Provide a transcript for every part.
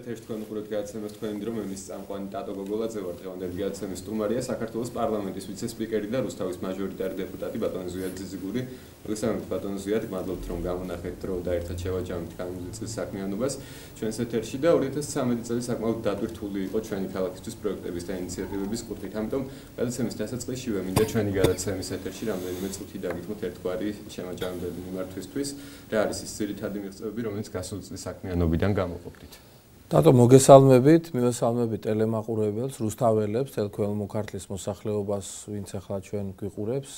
პირდაპირ ეთერში თქვენ უყურებთ გადაცემას თქვენი დრო მე მის წამყვანი ტატო გოგოლაძე ვარ დღევანდელი გადაცემის სტუმარია საქართველოს პარლამენტის ვიცე-სპიკერი და რუსთავის მაჟორიტარი დეპუტატი ბატონ ზვიად ძიზიგური მოგესალმებით ბატონ ზვიად გმადლობთ რომ გამონახეთ დრო და ერთად შევაჯამეთ კანონმდებლობის საქმიანობას ჩვენს ეთერში და 2013 წელი საკმაოდ დატვირთული იყო ჩვენი ქალაქისთვის პროექტების და ინიციატივების კუთხით ამიტომ გადაცემის დასაწყისშივე მინდა ჩვენი გადაცემის ეთერში რამდენიმე წუთი დაგითმოთ ერთგვარი შემაჯამებელი მიმართვისთვის რა არის ის ძირითადი მიღწევები რომელიც გასულ წლის საქმიანობიდან გამოყოფით. დატო მოგესალმებით, მივესალმებით ტელემაყურებელს, რუსთაველებს, თელქოელ მუქართლის მოსახლეობას, ვინც ახლა ჩვენ გვიყურებს,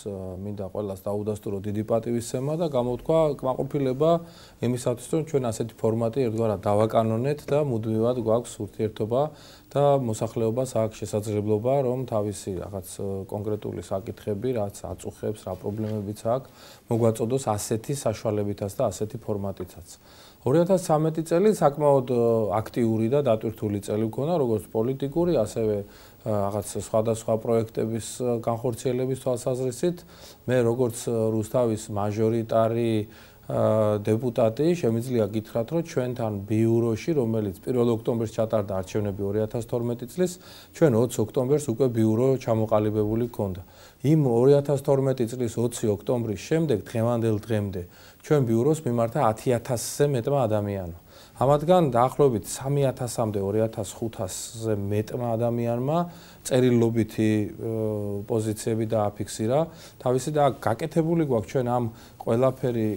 მინდა ყველას დაუდასტურო დიდი პატივისცემა და გამოთქვა კმაყოფილება იმისათვის, რომ ჩვენ ასეთი ფორმატი ერთგვარად დავაკანონეთ და მუდმივად გვაქვს ურთიერთობა და მოსახლეობას აქვს შესაძლებლობა, რომ თავისი რაღაც კონკრეტული საკითხები, რაც აწუხებს, რა პრობლემებიც აქვს, მოგვაწოდოს ასეთი საშუალებითაც და ასეთი ფორმატითაც. 2013 წელი საკმაოდ აქტიური და დატვირთული წელი მქონდა როგორც პოლიტიკური, ასევე რაღაც სხვადასხვა პროექტების განხორციელების თვალსაზრისით. მე როგორც რუსთავის მაჟორიტარი დეპუტატი შემიძლია გითხრათ, რომ ჩვენთან ბიუროში, რომელიც 1 ოქტომბერს ჩატარდა არჩევნები 2012 წლის, ჩვენ 20 ოქტომბერს უკვე ბიურო ჩამოყალიბებული გქონდა. იმ 2012 წლის 20 ოქტომბრის შემდეგ დღევანდელ დღემდე ჩვენ ბიუროს მიმართა 10000-ზე მეტმა ადამიანმა. ამათგან დაახლოებით 3000-მდე 2500-ზე მეტმა ადამიანმა წერილობითი პოზიციები დააფიქსირა. თავისი და გაკეთებული გვაქვს ჩვენ ამ ყველაფერი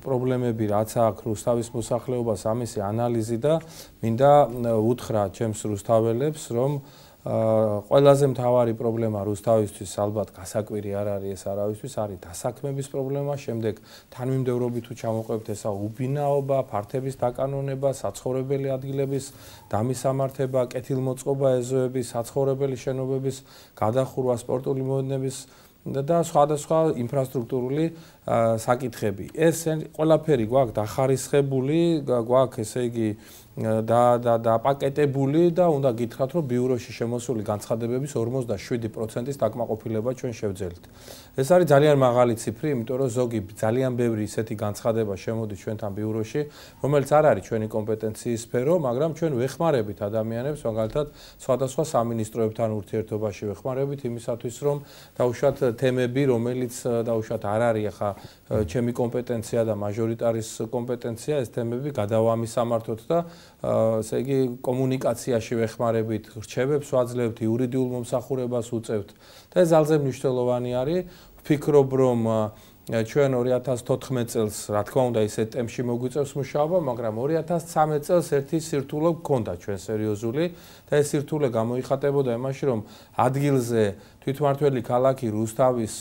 პრობლემები, რაც აქვს რუსთავის მოსახლეობას, ამისი ანალიზი და მინდა უთხრა ჩემს რუსთაველებს, რომ ყველაზე მთავარი პრობლემა რუსთავისთვის ალბათ გასაკვირი არ არის ეს არავისთვის არის დასაქმების პრობლემა შემდეგ თანმიმდევრობით თუ ჩამოყვებთ ესა უბინაობა ფართების დაკანონება საცხოვრებელი ადგილების დამისამართება კეთილმოწყობა ეზოების საცხოვრებელი შენობების გადახურვა სპორტული მოედნების და სხვადასხვა ინფრასტრუქტურული საკითხები ეს ყველაფერი გვაქვს დახარისხებული გვაქვს ესე იგი და და და პაკეტებული და უნდა გითხრათ რომ ბიუროში შემოსული განცხადებების 47%-ის დაკმაყოფილება ჩვენ შევძელთ. ეს არის ძალიან მაღალი ციფრი, იმიტომ რომ ზოგი ძალიან ბევრი ისეთი განცხადება შემოდის ჩვენთან ბიუროში, რომელიც არ არის ჩვენი კომპეტენციის სფერო, მაგრამ ჩვენ ვეხმარებით ადამიანებს, მაგალითად, სხვადასხვა სამინისტროებთან ურთიერთობაში ვეხმარებით იმისათვის, რომ დაუშვათ თემები, რომელიც დაუშვათ არ არის ახლა ჩემი კომპეტენცია და მაჟორიტარის კომპეტენცია, ეს თემები გადავამისამართოთ და ესე იგი კომუნიკაციაში ვეხმარებით, რჩევებს ვაძლევთ, იურიდიულ მომსახურებას უწევთ და ეს ძალზე მნიშვნელოვანი არის. ვფიქრობ, რომ ჩვენ 2014 წელს, რა თქმა უნდა, ისეთ ტემპში მოგვიწევს მუშაობა, მაგრამ 2013 წელს ერთი სირთულე გქონდა ჩვენ სერიოზული და ეს სირთულე გამოიხატებოდა იმაში, რომ ადგილზე თვითმართველი ქალაქი რუსთავის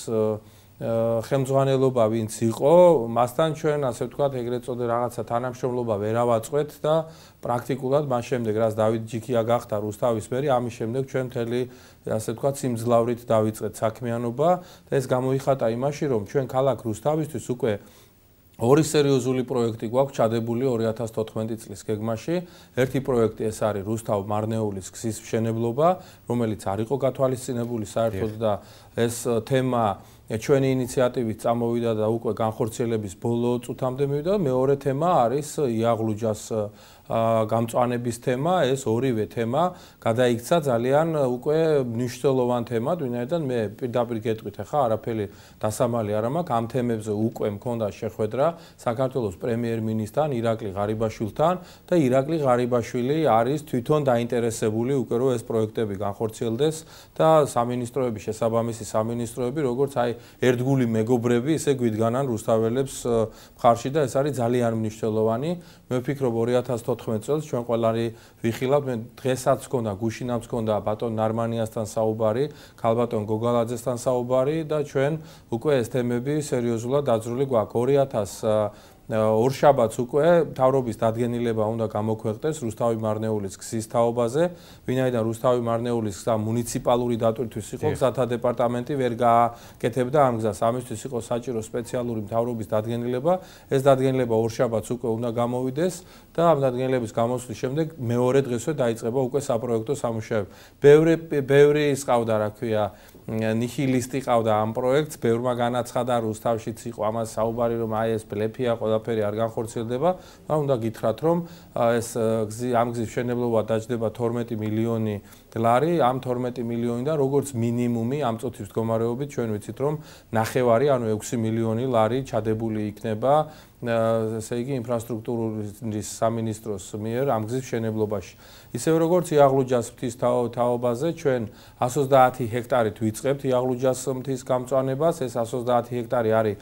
ხელმძღვანელობა ვინც იყო, მასთან ჩვენ ასე ვთქვათ, ეგრეთ წოდე რაღაცა თანამშრომლობა ვერავაწყვეთ და პრაქტიკულად მას შემდეგ რაც დავით ჯიქია გახდა რუსთავის მერი, ამის შემდეგ ჩვენ მთელი ასე ვთქვათ, სიმძლავრით დავიწყეთ საქმიანობა და ეს გამოიხატა იმაში, რომ ჩვენ ქალაქ რუსთავისთვის უკვე ორი სერიოზული პროექტი გვაქვს ჩადებული 2014 წლის გეგმაში. ერთი პროექტი ეს არის რუსთავ მარნეულის გზის მშენებლობა, რომელიც არ იყო გათვალისწინებული საერთოდ და ეს თემა ჩვენი ინიციატივით წამოვიდა და უკვე განხორციელების ბოლო წუთამდე მივიდა. მეორე თემა არის იაღლუჯას გამწვანების თემა, ეს ორივე თემა გადაიქცა ძალიან უკვე მნიშვნელოვან თემად, ვინაიდან მე პირდაპირ გეტყვით ახლა არაფერი დასამალი არ მაქვს. ამ თემებზე უკვე მქონდა შეხვედრა საქართველოს პრემიერ-მინისტრთან ირაკლი ღარიბაშვილთან და ირაკლი ღარიბაშვილი არის თვითონ დაინტერესებული უკვე რომ ეს პროექტები განხორციელდეს და სამინისტროები შესაბამისი სამინისტროები როგორც აი ერთგული მეგობრები ისე გვიდგანან რუსთაველებს მხარში და ეს არის ძალიან მნიშვნელოვანი. მე ვფიქრობ 2014 წელს ჩვენ ყველანი ვიხილავთ. მე დღესაც მქონდა გუშინაც მქონდა ბატონ ნარმანიასთან საუბარი ქალბატონ გოგალაძესთან საუბარი და ჩვენ უკვე ეს თემები სერიოზულად დაძრული გვაქვს. 2000 ორშაბათს უკვე თავრობის დადგენილება უნდა გამოქვეყნდეს რუსთავი მარნეულის გზის თაობაზე, ვინაიდან რუსთავი მარნეულის გზა მუნიციპალური დატვირთვის იყო, გზათა დეპარტამენტი ვერ გააკეთებდა ამ გზას. ამისთვის იყო საჭირო სპეციალური თავრობის დადგენილება. ეს დადგენილება ორშაბათს უკვე უნდა გამოვიდეს და ამ დადგენილების გამოსვლის შემდეგ მეორე დღესვე დაიწყება უკვე საპროექტო სამუშაოები. ბევრი ბევრი ისყავდა, რა ქვია, ნიჰილისტი ყავდა ამ პროექტს, ბევრმა განაცხადა რუსთავშიც იყო ამას საუბარი რომ აი ეს ბლეფია, ყველაფერი არ განხორციელდება, და უნდა გითხრათ რომ ეს ამ გზის მშენებლობა დაждდება 12 მილიონი ლარი, ამ 12 მილიონიდან როგორც მინიმუმი ამ წუთის მდგომარეობით ჩვენ ვიცით რომ ნახევარი, ანუ 6 მილიონი ლარი ჩადებული იქნება ესე იგი ინფრასტრუქტურის სამინისტროს მიერ ამ გზის მშენებლობაში. ისევ როგორც იაღლუჯას მთის თაობაზე ჩვენ 130 ჰექტარით ვიწყებთ იაღლუჯას მთის გამწვანებას, ეს 130 ჰექტარი არის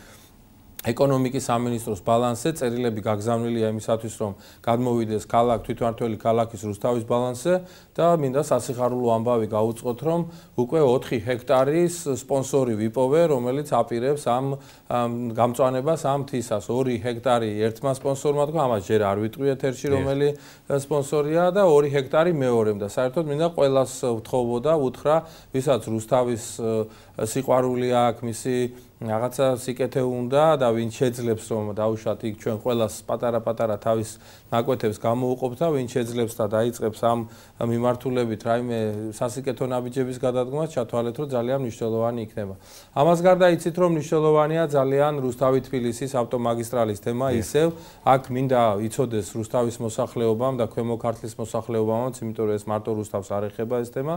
ეკონომიკის სამინისტროს ბალანსზე წერილები გაგზავნილია იმისათვის რომ გადმოვიდეს ქალაქ თვითმართველი ქალაქის რუსთავის ბალანსზე და მინდა სასიხარულო ამბავი გაუწყოთ რომ უკვე 4 ჰექტარის სპონსორი ვიპოვე რომელიც აპირებს ამ გამწვანებას ამ თისას. 2 ჰექტარი ერთმა სპონსორმა თქვა ამას ჯერ არ ვიტყვი ეთერში რომელი სპონსორია და 2 ჰექტარი მეორემ და საერთოდ მინდა ყოველას ვთხოვოდა უთხრა ვისაც რუსთავის სიყვარული აქვს მისი რაღაცა სიკეთე უნდა და ვინ შეძლებს რომ დაუშვათ იქ ჩვენ ყოველას პატარა-პატარა თავის ნაკვეთებს გამოუყოფთ და ვინ შეძლებს და დაიწყებს ამ მიმართულებით რაიმე სასიკეთო ნაბიჯების გადადგმა ჩათვალეთ რომ ძალიან მნიშვნელოვანი იქნება. ამას გარდა იცით რომ მნიშვნელოვანია ძალიან რუსთავი თბილისის ავტომაგისტრალის თემა. ისევ აქ მინდა იცოდეს რუსთავის მოსახლეობამ და ქვემო ქართლის მოსახლეობამაც იმიტომ რომ ეს მარტო რუსთავს არ ეხება ეს თემა.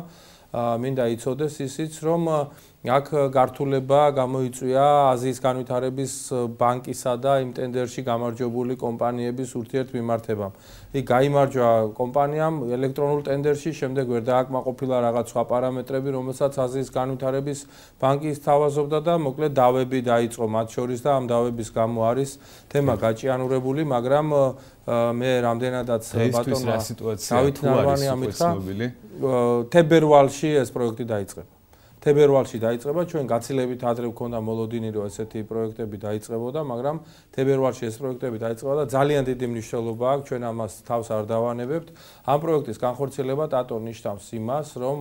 მინდა იცოდეს ისიც რომ აქ გართულება გამოიწვია აზიის განვითარების ბანკისა და იმ ტენდერში გამარჯვებული კომპანიების ურთიერთმიმართებამ. იქ გამოიმარჯვა კომპანიამ ელექტრონულ ტენდერში, შემდეგ ვერ დააკმაყოფილა რაღაც სხვა პარამეტრები, რომელსაც აზიის განვითარების ბანკი სთავაზობდა და მოკლედ დავები დაიწყო. მათ შორის და ამ დავების გამო არის თემა გაჭიანურებული, მაგრამ მე რამდენადაც ბატონო დავით ნარვანი ამითხა თებერვალში ეს პროექტი დაიწყება თებერვალში დაიწყება. ჩვენ გაცილებით ადრე ვქონდა მოლოდინი რომ ესეთი პროექტები დაიწყებოდა მაგრამ თებერვალში ეს პროექტები დაიწყება და ძალიან დიდი მნიშვნელობა აქვს. ჩვენ ამას თავს არ დავანებებთ. ამ პროექტის განხორციელება ტატო ნიშნავს იმას რომ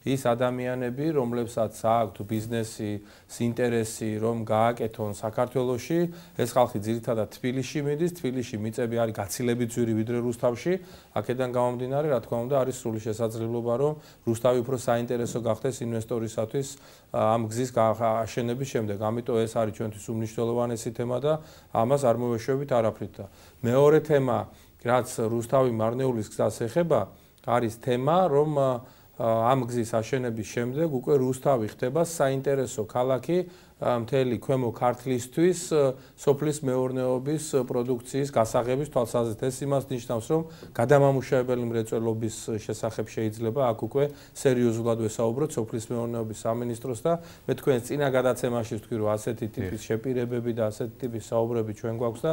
ის ადამიანები, რომლებსაც აქვთ ბიზნესი, ინტერესი, რომ გააკეთონ საქართველოში, ეს ხალხი ძირითადად თბილისში მიდის, თბილისში მიწები არის გაცილებით ძვირი ვიდრე რუსთავში. აქედან გამომდინარე, რა თქმა უნდა, არის სრული შესაძლებლობა, რომ რუსთავი უფრო საინტერესო გახდეს ინვესტორისათვის ამ გზის აშენების შემდეგ. ამიტომ ეს არის ჩვენთვის უმნიშვნელოვანესი თემა და ამას არ მოვეშვებით არაფრით მეორე თემა, რაც რუსთავი მარნეულის გზას ეხება, არის თემა, რომ ამ გზის აშენების შემდეგ უკვე რუსთავი ხდება საინტერესო ქალაქი მთელი ქვემო ქართლისთვის სოფლის მეურნეობის პროდუქციის გასაღების თვალსაზრისით. ეს იმას ნიშნავს რომ გადამამუშავებელი მრეწველობის შესახებ შეიძლება აქ უკვე სერიოზულად ვესაუბროთ სოფლის მეურნეობის სამინისტროს და მე თქვენ წინა გადაცემაში ვთქვი რომ ასეთი ტიპის შეპირებები და ასეთი ტიპის საუბრები ჩვენ გვაქვს და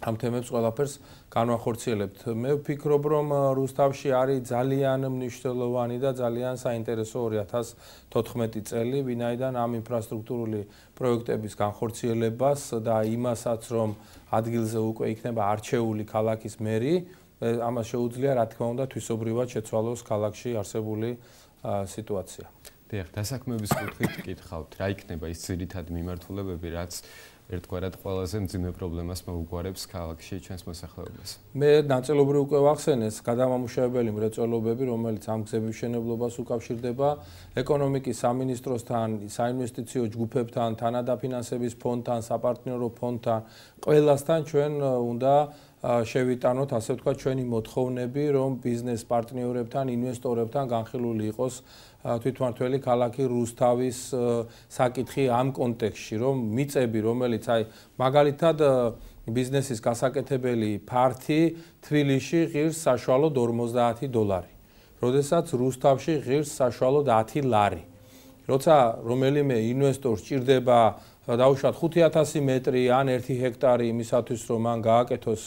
ამ თემებს ყველაფერს განვახორციელებთ. მე ვფიქრობ, რომ რუსთავში არის ძალიან მნიშვნელოვანი და ძალიან საინტერესო 2014 წელი, ვინაიდან ამ ინფრასტრუქტურული პროექტების განხორციელებას და იმასაც, რომ ადგილზე უკვე იქნება არჩეული ქალაქის მერი, ამას შეუძლია, რა თქმა უნდა, თვისობრივად შეცვალოს ქალაქში არსებული სიტუაცია. დიახ, დასაქმების კუთხით კითხავთ, რა იქნება ის ძირითადი მიმართულებები, რაც ერთგვარად ყველაზე მძიმე პრობლემას მოუგვარებს ქალაქში ჩვენს მოსახლეობას. მე ნაწილობრივ უკვე ვახსენეს გადამამუშავებელი მრეწველობები, რომელიც ამ გზების შენებლობას უკავშირდება ეკონომიკის სამინისტროსთან, საინვესტიციო ჯგუფებთან, თანადაფინანსების ფონდთან, საპარტნიორო ფონდთან, ყველასთან ჩვენ უნდა შევიტანოთ, ასე ვთქვათ, ჩვენი მოთხოვნები, რომ ბიზნეს პარტნიორებთან, ინვესტორებთან განხილული იყოს თვითმართველი ქალაქი რუსთავის საკითხი ამ კონტექსში, რომ მიწები, რომელიც აი მაგალითად ბიზნესის გასაკეთებელი ფართი თბილისში ღირს საშუალოდ 50 დოლარი. როდესაც რუსთავში ღირს საშუალოდ 10 ლარი. როცა რომელიმე ინვესტორს ჭირდება დაუშვათ 5000 მეტრი ან 1 ჰექტარი იმისათვის რომ მან გააკეთოს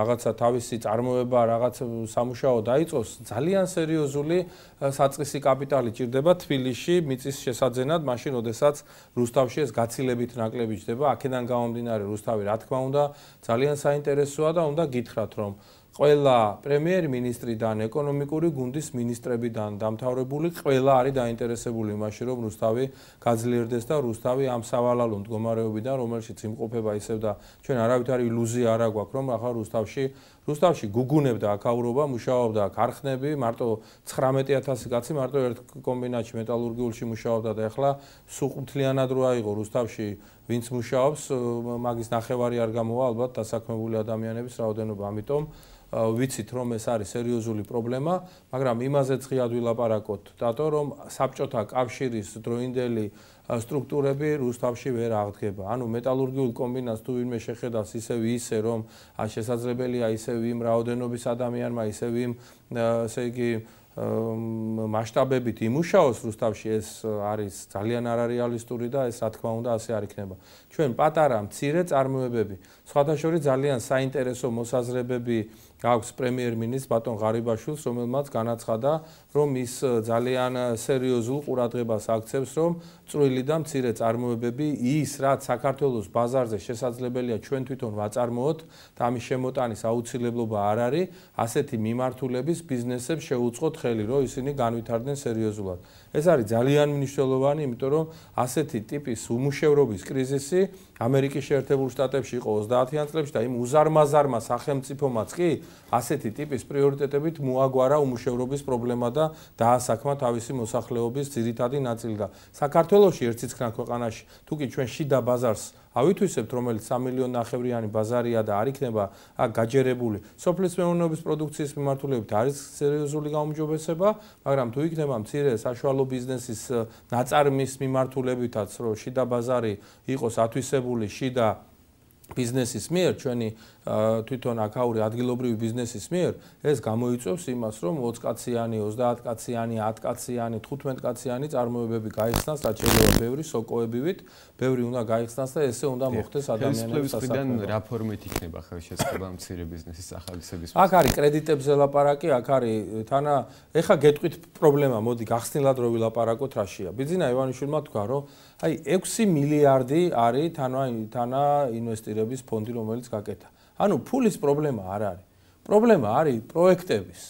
რაღაცა თავისი წარმოება, რაღაც სამუშაო დაიწყოს, ძალიან სერიოზული საწყისი კაპიტალი ჭირდება თბილისში მიწის შესაძენად, მაშინ როდესაც რუსთავში ეს გაცილებით ნაკლები ჭდება, აქედან გამომდინარე რუსთავი რა თქმა უნდა ძალიან საინტერესოა და უნდა გითხრათ რომ ყველა პრემიერ-მინისტრიდან, ეკონომიკური გუნდის მინისტრებიდან დამთავრებული ყველა არის დაინტერესებული იმაში, რომ რუსთავი გაძლიერდეს და რუსთავი ამ სავალალო მდგომარეობიდან, რომელშიც იმყოფება ისევ და ჩვენ არავითარი ილუზია არ აქვს, რომ ახლა რუსთავში რუსთავში გუგუნებდა აკაურობა, მუშაობდა ქარხნები, მარტო 19000 კაცი მარტო ერთ კომბინატში მეტალურგიულში მუშაობდა და ეხლა სუყმთლიანად რო აიღო რუსთავში ვინც მუშაობს, მაგის ნახევარი არ გამოვა ალბათ დასაქმებული ადამიანების რაოდენობა, ამიტომ ვიცით რომ ეს არის სერიოზული პრობლემა, მაგრამ იმაზეც ღიად ვილაპარაკოთ, დატო რომ საბჭოთა კავშირის დროინდელი სტრუქტურები რუსთავში ვერ აღდგება. ანუ მეტალურგიულ კომბინატს თუ ვინმე შეხედავს ისევ ისე რომ შესაძლებელია ისევ იმ რაოდენობის ადამიანმა ისევ იმ ესე იგი მასშტაბებით იმუშაოს რუსთავში ეს არის ძალიან არარეალისტური და ეს რა თქმა უნდა ასე არ იქნება. ჩვენ პატარა მცირე წარმოებები, სხვათა შორის ძალიან საინტერესო მოსაზრებები გაქვს პრემიერ-მინისტრ ბატონ ღარიბაშვილს, რომელმაც განაცხადა, რომ ის ძალიან სერიოზულ ყურადღებას აქცევს, რომ წვრილი და მცირე წარმოებები ის, რაც საქართველოს ბაზარზე შესაძლებელია ჩვენ თვითონ ვაწარმოოთ და ამის შემოტანის აუცილებლობა არ არის, ასეთი მიმართულების ბიზნესებს შეუწყოთ ხელი, რომ ისინი განვითარდნენ სერიოზულად. ეს არის ძალიან მნიშვნელოვანი, იმიტომ რომ ასეთი ტიპის უმუშევრობის კრიზისი ამერიკის შეერთებულ შტატებში იყო 30-იან წლებში და იმ უზარმაზარმა სახელმწიფომაც კი ასეთი ტიპის პრიორიტეტებით მოაგვარა უმუშევრობის პრობლემა და დაასაქმა თავისი მოსახლეობის ძირითადი ნაწილი და საქართველოსი ერთ ციცქნან ქვეყანაში თუკი ჩვენ შიდა ბაზარს ავითვისებთ რომელიც 3 მილიონ ნახევრიანი ბაზარია და არ იქნება აქ გაჯერებული. სოფლის მეურნეობის პროდუქციის მიმართულებით არის სერიოზული გაუმჯობესება მაგრამ თუ იქნება მცირე საშუალო ბიზნესის ნაწარმის მიმართულებითაც რომ შიდა ბაზარი იყოს ათვისებული შიდა ბიზნესის მიერ ჩვენი თვითონ აკაური ადგილობრივი ბიზნესის მიერ ეს გამოიწვევს იმას რომ 20 კაციანი, 30 კაციანი, 10 კაციანი, 15 კაციანი წარმოებები გაიხსნას და შეიძლება ბევრი სოკოებივით, ბევრი უნდა გაიხსნას და ესე უნდა მოხდეს ადამიანების სასახლეში. რა ფორმით იქნება ხელ შეწყება მცირე ბიზნესის ახალისების? აქ არის კრედიტებზე ლაპარაკი, აქ არის თანა ეხა გეტყვით პრობლემა, მოდი გახსნილად რო ვილაპარაკოთ რაშია. ბიძინა ივანიშვილმა თქვა რომ აი 6 მილიარდი არის თანა თანა ინვესტირების ფონდი რომელიც გაკეთა. ანუ ფულის პრობლემა არ არის. პრობლემა არის პროექტების.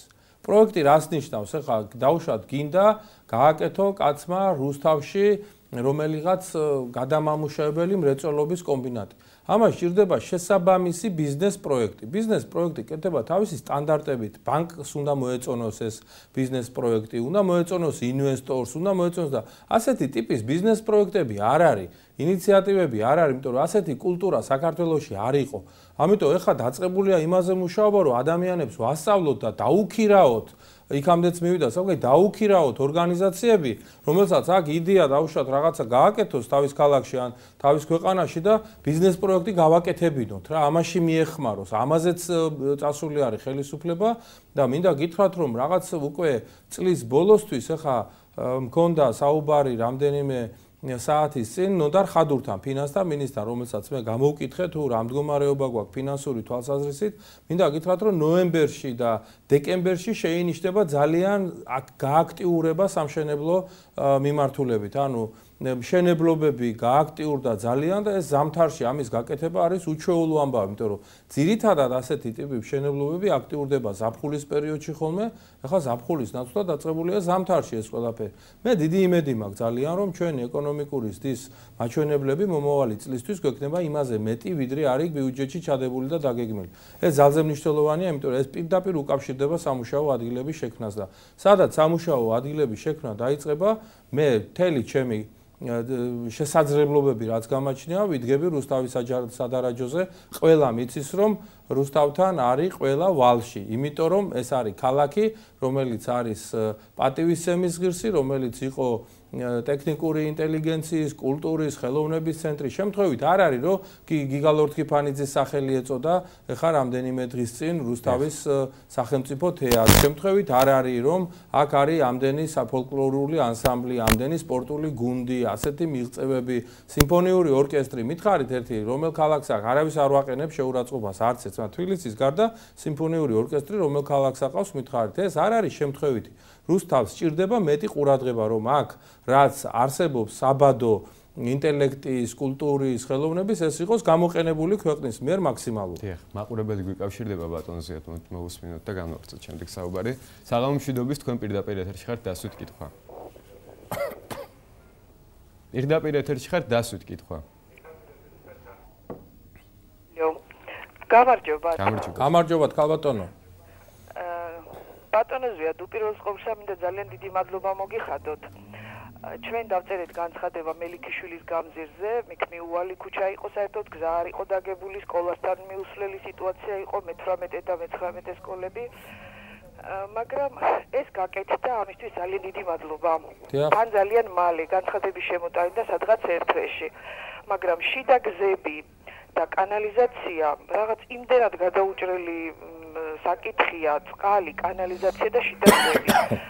პროექტი რას ნიშნავს? ახლა დაუშვათ გინდა გააკეთო კაცმა რუსთავში რომელიღაც გადამამუშავებელი მრეწველობის კომბინატი. ამას ჭირდება შესაბამისი ბიზნეს პროექტი. ბიზნეს პროექტი კეთდება თავისი სტანდარტებით. ბანკს უნდა მოეწონოს ეს ბიზნეს პროექტი, უნდა მოეწონოს ინვესტორს, უნდა მოეწონოს და ასეთი ტიპის ბიზნეს პროექტები არ არის. ინიციატივები არ არის, იმიტომ რომ ასეთი კულტურა საქართველოში არ იყო. ამიტომ ეხლა დაწყებულია იმაზე მუშაობა, რომ ადამიანებს ვასწავლოთ და დაუქირაოთ იქამდეც მივიდა საქმე დაუქირაოთ ორგანიზაციები, რომელსაც აქ იდეა დაუშვათ რაღაცა გააკეთოს თავის ქალაქში ან თავის ქვეყანაში და ბიზნეს პროექტი გავაკეთებინოთ რა, ამაში მიეხმაროს. ამაზეც წასული არის ხელისუფლება და მინდა გითხრათ რომ რაღაც უკვე წლის ბოლოსთვის ახლა მქონდა საუბარი რამდენიმე საათის წინ ნოდარ ხადურთან ფინანსთა მინისტრთან რომელსაც მე გამოვკითხე თუ რა მდგომარეობა გვაქვს ფინანსური თვალსაზრისით მინდა გითხრათ რომ ნოემბერში და დეკემბერში შეინიშნება ძალიან გააქტიურება სამშენებლო მიმართულებით. ანუ მშენებლობები გააქტიურდა ძალიან და ეს ზამთარში ამის გაკეთება არის უჩვეულო ამბავი, იმიტომ რომ ძირითადად ასეთი ტიპი მშენებლობები აქტიურდება ზაფხულის პერიოდში ხოლმე, ახლა ზაფხულის ნაცვლად დაწყებულია ზამთარში ეს ყველაფერი. მე დიდი იმედი მაქვს ძალიან რომ ჩვენი ეკონომიკური ზრდის მაჩვენებლები მომავალი წლისთვის გვექნება იმაზე მეტი, ვიდრე არის ბიუჯეტში ჩადებული და დაგეგმილი. ეს ძალზე მნიშვნელოვანია, იმიტომ რომ ეს პირდაპირ უკავშირდება სამუშაო ადგილების შექმნას და სადაც სამუშაო ადგილების შექმნა დაიწყება, მე თელი ჩემი შესაძლებლობები რაც გამაჩნია, ვიდგები რუსთავის სადარაჯოზე, ყველა მიცის რომ რუსთავთან არის ყველა ვალში, იმიტომ რომ ეს არის ქალაქი, რომელიც არის პატივისცემის ღირსი, რომელიც იყო ტექნიკური ინტელიგენციის, კულტურის, ხელოვნების ცენტრი. შემთხვევით არ არის, რომ გიგალორთკი ფანიძის სახელი ეწოდა, ეხა რამდენიმე დღის წინ რუსთავის სახელმწიფო თეატრი. შემთხვევით არ არის, რომ აქ არის ამდენი საფოლკლორული ანსამბლი, ამდენი სპორტული გუნდი, ასეთი მიღწევები, სიმფონიური ორკესტრი. მითხარით ერთი, რომელ ქალაქს აქვს? არავის არ ვაყენებ შეურაცხყოფას, არც ერთმა თბილისის გარდა სიმფონიური ორკესტრი რომელ ქალაქს აყავს? მითხარით, ეს არ არის შემთხვევითი. რუსთავს სჭირდება მეტი ყურადღება, რომ აქ რაც არსებობს საბადო ინტელექტის, კულტურის, ხელოვნების ეს იყოს გამოყენებული ქვეყნის მიერ მაქსიმალურად. დიახ, მაყურებელი გვიკავშირდება ბატონზეა, თუმცა მოусმინოთ და განვარცხოთ შემდეგ საუბარი. საღამომშვიდობის თქვენ პირდაპირ ეთერში ხართ დასვით კითხვა. პირდაპირ ეთერში ხართ დასვით კითხვა. გამარჯობა. გამარჯობა. გამარჯობა, ქალბატონო. ბატონო ზია, უპირველეს ყოვლისა მინდა ძალიან დიდი მადლობა მოგიხადოთ. ჩვენ დავწერეთ განცხადება მელიქიშვილის გამზირზე, მიქ მიუვალი ქუჩა იყო საერთოდ გზა არ იყო დაგებული, სკოლასთან მიუსვლელი სიტუაცია იყო მე-18 და მე-19 სკოლები. მაგრამ ეს გაკეთდა ამისთვის ძალიან დიდი მადლობა. თან ძალიან მალე განცხადების შემოტანილი და სადღაც ერთ თვეში. მაგრამ შიდა გზები და კანალიზაცია რაღაც იმდენად გადაუჭრელი საკითხია, წყალი, კანალიზაცია და შიდა გზები.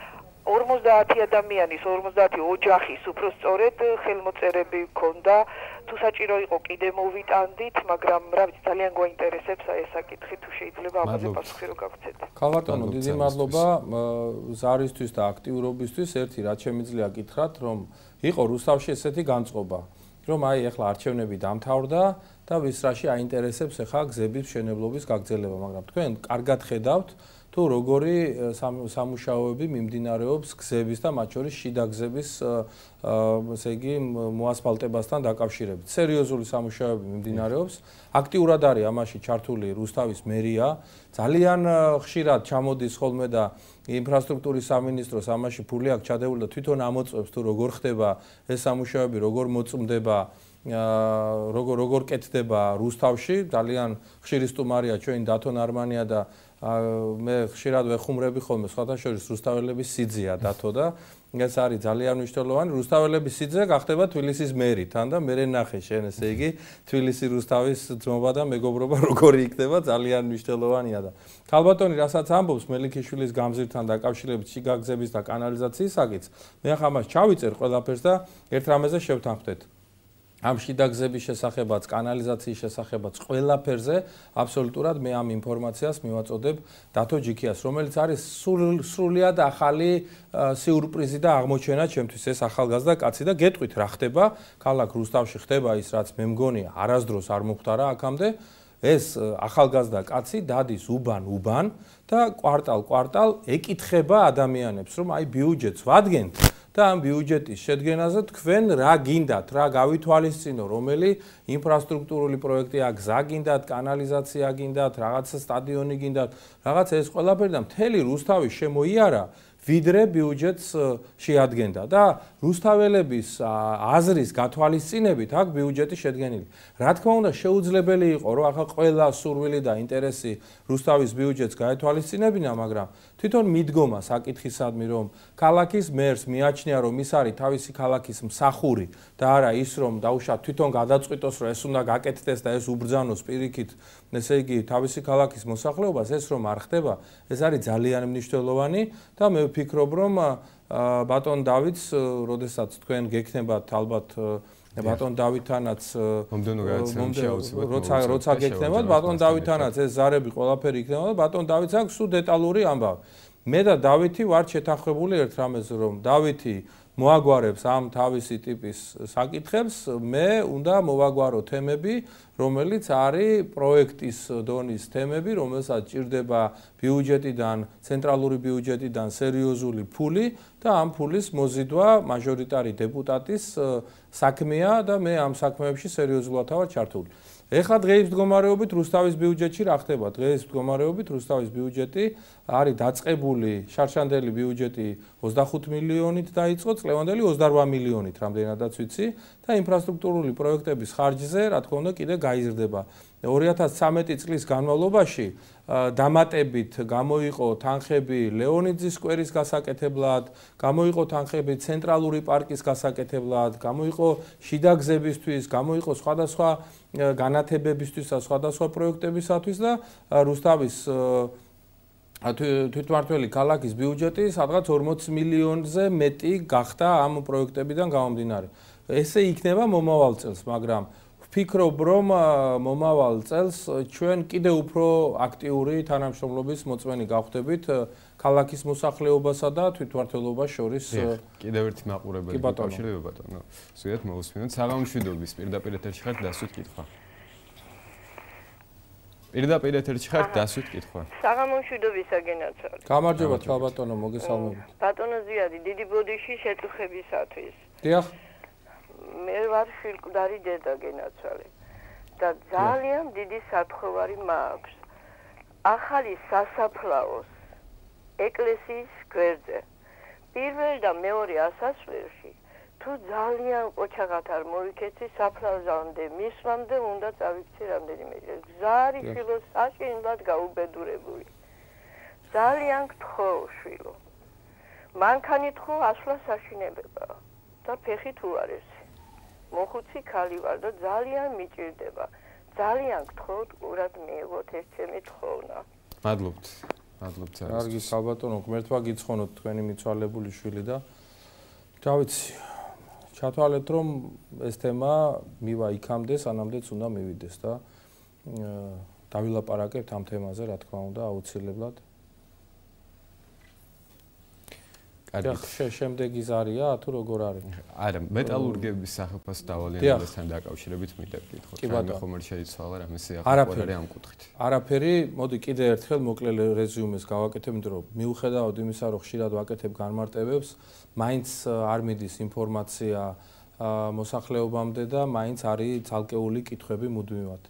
50 ადამიანის 50 ოჯახის უფრო სწორედ ხელმოწერები ქონდა თუ საჭირო იყო კიდე მოვიტანდით მაგრამ რა ვიცი ძალიან გვაინტერესებს აი ეს საკითხი თუ შეიძლება ამაზე პასუხი რო გაგცეთ ქალბატონო დიდი მადლობა ზარისთვის და აქტიურობისთვის. ერთი რაც შემიძლია გითხრათ რომ იყო რუსთავში ესეთი განწყობა რომ აი ახლა არჩევნები დამთავრდა და ვისრაში აინტერესებს ახლა გზების მშენებლობის გაგრძელება მაგრამ თქვენ კარგად ხედავთ თუ როგორი სამუშაოები მიმდინარეობს გზების და მათ შორის შიდა გზების ესე იგი მოასფალტებასთან დაკავშირებით. სერიოზული სამუშაოები მიმდინარეობს. აქტიურად არის ამაში ჩართული რუსთავის მერია. ძალიან ხშირად ჩამოდის ხოლმე და ინფრასტრუქტურის სამინისტროს ამაში ფული აქვს ჩადებული და თვითონ ამოწევს თუ როგორ ხდება ეს სამუშაოები, როგორ მოწმდება როგორ როგორ კეთდება რუსთავში. ძალიან ხშირი სტუმარია ჩვენ დათონ არმანია და მე ხშირად ვეხუმრები ხოლმე სხვათა შორის რუსთაველების სიძია დათო და ეს არის ძალიან მნიშვნელოვანი. რუსთაველების სიძე გახდება თბილისის მერი. თან და მე ნახე შენ ესე იგი თბილისი რუსთავის ძმობა და მეგობრობა როგორი იქნება ძალიან მნიშვნელოვანია და ქალბატონი რასაც ამბობს მელიქიშვილის გამზირთან დაკავშირებით შიგაგზების და კანალიზაციის საკითხს მე ახლა მას ჩავიწერ ყველაფერს და ერთ რამეზე შევთანხმდეთ ამ შიდაგზების შესახებაც, კანალიზაციის შესახებაც, ყველაფერზე აბსოლუტურად მე ამ ინფორმაციას მივაწოდებ დათო ჯიქიას, რომელიც არის სრულიად ახალი სიურპრიზი და აღმოჩენა ჩემთვის ეს ახალგაზრდა კაცი და გეტყვით რა ხდება ქალაქ რუსთავში ხდება ის რაც მე მგონია არასდროს არ მოხდარა აქამდე. ეს ახალგაზრდა კაცი დადის უბან უბან და კვარტალ კვარტალ ეკითხება ადამიანებს რომ აი ბიუჯეტს ვადგენთ და ამ ბიუჯეტის შედგენაზე თქვენ რა გინდათ, რა გავითვალისწინო, რომელი ინფრასტრუქტურული პროექტი გზა გინდათ, კანალიზაცია გინდათ, რაღაცა სტადიონი გინდათ, რაღაცა ეს ყველაფერი და მთელი რუსთავი შემოიარა ვიდრე ბიუჯეტს შეადგენდა და რუსთაველების აზრის გათვალისწინებით აქ ბიუჯეტი შედგენილი. რა თქმა უნდა, შეუძლებელი იყო, რომ ახლა ყველა სურვილი და ინტერესი რუსთავის ბიუჯეტს გაეთვალისწინებინა, მაგრამ თვითონ მიდგომა საკითხისადმი, რომ ქალაქის მერს მიაჩნია, რომ ის არის თავისი ქალაქის მსახური და არა ის, რომ დაუშვათ თვითონ გადაწყვიტოს, რომ ეს უნდა გაკეთდეს და ეს უბრძანოს პირიქით, ესე იგი თავისი ქალაქის მოსახლეობას, ეს რომ არ ხდება, ეს არის ძალიან მნიშვნელოვანი და მე ვფიქრობ, რომ ბატონ დავითს, როდესაც თქვენ გექნებათ ალბათ ბატონ დავითანაც მომდენო გადაცემაში აუცილებლად როცა როცა გექნებათ ბატონ დავითანაც ეს ზარები ყველაფერი იქნება და ბატონ დავითს აქვს სულ დეტალური ამბავი მე და დავითი ვართ შეთანხმებული ერთ რამეს რომ დავითი მოაგვარებს ამ თავისი ტიპის საკითხებს, მე უნდა მოვაგვარო თემები, რომელიც არის პროექტის დონის თემები, რომელსაც ჭირდება ბიუჯეტიდან, ცენტრალური ბიუჯეტიდან სერიოზული ფული და ამ ფულის მოზიდვა მაჟორიტარი დეპუტატის საქმეა და მე ამ საქმეებში სერიოზულად ვარ ჩართული. ეხლა დღეის მდგომარეობით რუსთავის ბიუჯეტში რა ხდება? დღეის მდგომარეობით რუსთავის ბიუჯეტი არის დაწყებული შარშანდელი ბიუჯეტი 25 მილიონით დაიწყო, წლევანდელი 28 მილიონით, რამდენადაც ვიცი, და ინფრასტრუქტურული პროექტების ხარჯზე, რა თქმა უნდა, კიდე გაიზრდება. 2013 წლის განმავლობაში დამატებით გამოიყო თანხები ლეონიძის სკვერის გასაკეთებლად, გამოიყო თანხები ცენტრალური პარკის გასაკეთებლად, გამოიყო შიდაგზებისთვის, გამოიყო სხვადასხვა განათებებისთვის და სხვადასხვა პროექტებისათვის და რუსთავის თვითმართველი ქალაქის ბიუჯეტი სადღაც 40 მილიონზე მეტი გახდა ამ პროექტებიდან გამომდინარე. ესე იქნება მომავალ წელს, მაგრამ ვფიქრობ, რომ მომავალ წელს ჩვენ კიდევ უფრო აქტიური თანამშრომლობის მოწმენი გავხდებით ქალაქის მოსახლეობასა და თვითმართველობას შორის. კიდევ ერთი მაყურებელი გაკავშირდება ბატონო. ზუსტად მოусმინოთ საღამოშვიდობის პირდაპირ ეთერში ხართ დასვით კითხვა. პირდაპირ ეთერში ხართ დასვით კითხვა. საღამოშვიდობისაგენაცვალე. გამარჯობა თქვა ბატონო, მოგესალმებით. ბატონო ზიადი, დიდი ბოდიში შეტუხებისათვის. დიახ. მე ვარ შილკვდარი დედა გენაცვალე. და ძალიან დიდი სათხოვარი მაქვს. ახალი სასაფლაოს ეკლესიის გვერდზე. პირველ და მეორე ასასვლელში თუ ძალიან ოჩაღათ არ მოიქეცი საფლავზამდე მისვამდე უნდა წავიქცე რამდენიმე ზარი შილო საშინლად გაუბედურებული ძალიან გთხოვ შილო მანქანი თხო ასლა საშინებება და ფეხი თუ არ ეს მოხუცი ქალი ვარ და ძალიან მიჭირდება ძალიან გთხოვთ ურად მიიღოთ ეს ჩემი თხოვნა. მადლობთ მადლობთ ძალიან. კარგი საბატონო ღმერთმა გიცხონოთ თქვენი მიცვალებული შვილი და დავიცი ჩათვალეთ რომ ეს თემა მივა იქამდე სანამდეც უნდა მივიდეს და დავილაპარაკებთ ამ თემაზე რა თქმა უნდა აუცილებლად კარგი. შემდეგი ზარია თუ როგორ არის? არა მეტალურგების სახელმწიფოს დავალიანებასთან დაკავშირებით მინდა გითხო რამე ხომ არ შეიცვალა რამე სიახლოვე ამ კუთხით. არაფერი მოდი კიდე ერთხელ მოკლე რეზიუმეს გავაკეთებ იმიტომ რომ მიუხედავად იმისა რომ ხშირად ვაკეთებ განმარტებებს მაინც არ მიდის ინფორმაცია მოსახლეობამდე და მაინც არის ცალკეული კითხვები მუდმივად.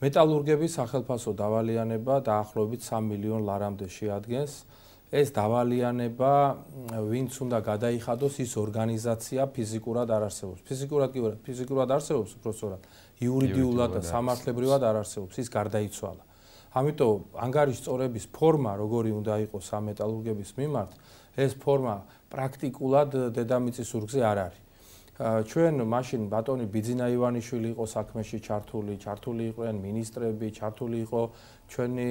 მეტალურგების სახელმწიფო დავალიანება დაახლოებით 3 მილიონ ლარამდე შეადგენს ეს დავალიანება ვინც უნდა გადაიხადოს ის ორგანიზაცია ფიზიკურად არ არსებობს. ფიზიკურად კი ფიზიკურად არსებობს უბრალოდ იურიდიულად და სამართლებრივად არ არსებობს, ის გარდაიცვალა. ამიტომ ანგარიშ წორების ფორმა როგორი უნდა იყოს სამეტალურგების მიმართ, ეს ფორმა პრაქტიკულად დედამიწის ურგზე არ არის. ჩვენ მაშინ ბატონი ბიძინა ივანიშვილი იყო საქმეში ჩართული, ჩართული იყვნენ მინისტრები, ჩართული იყო ჩვენი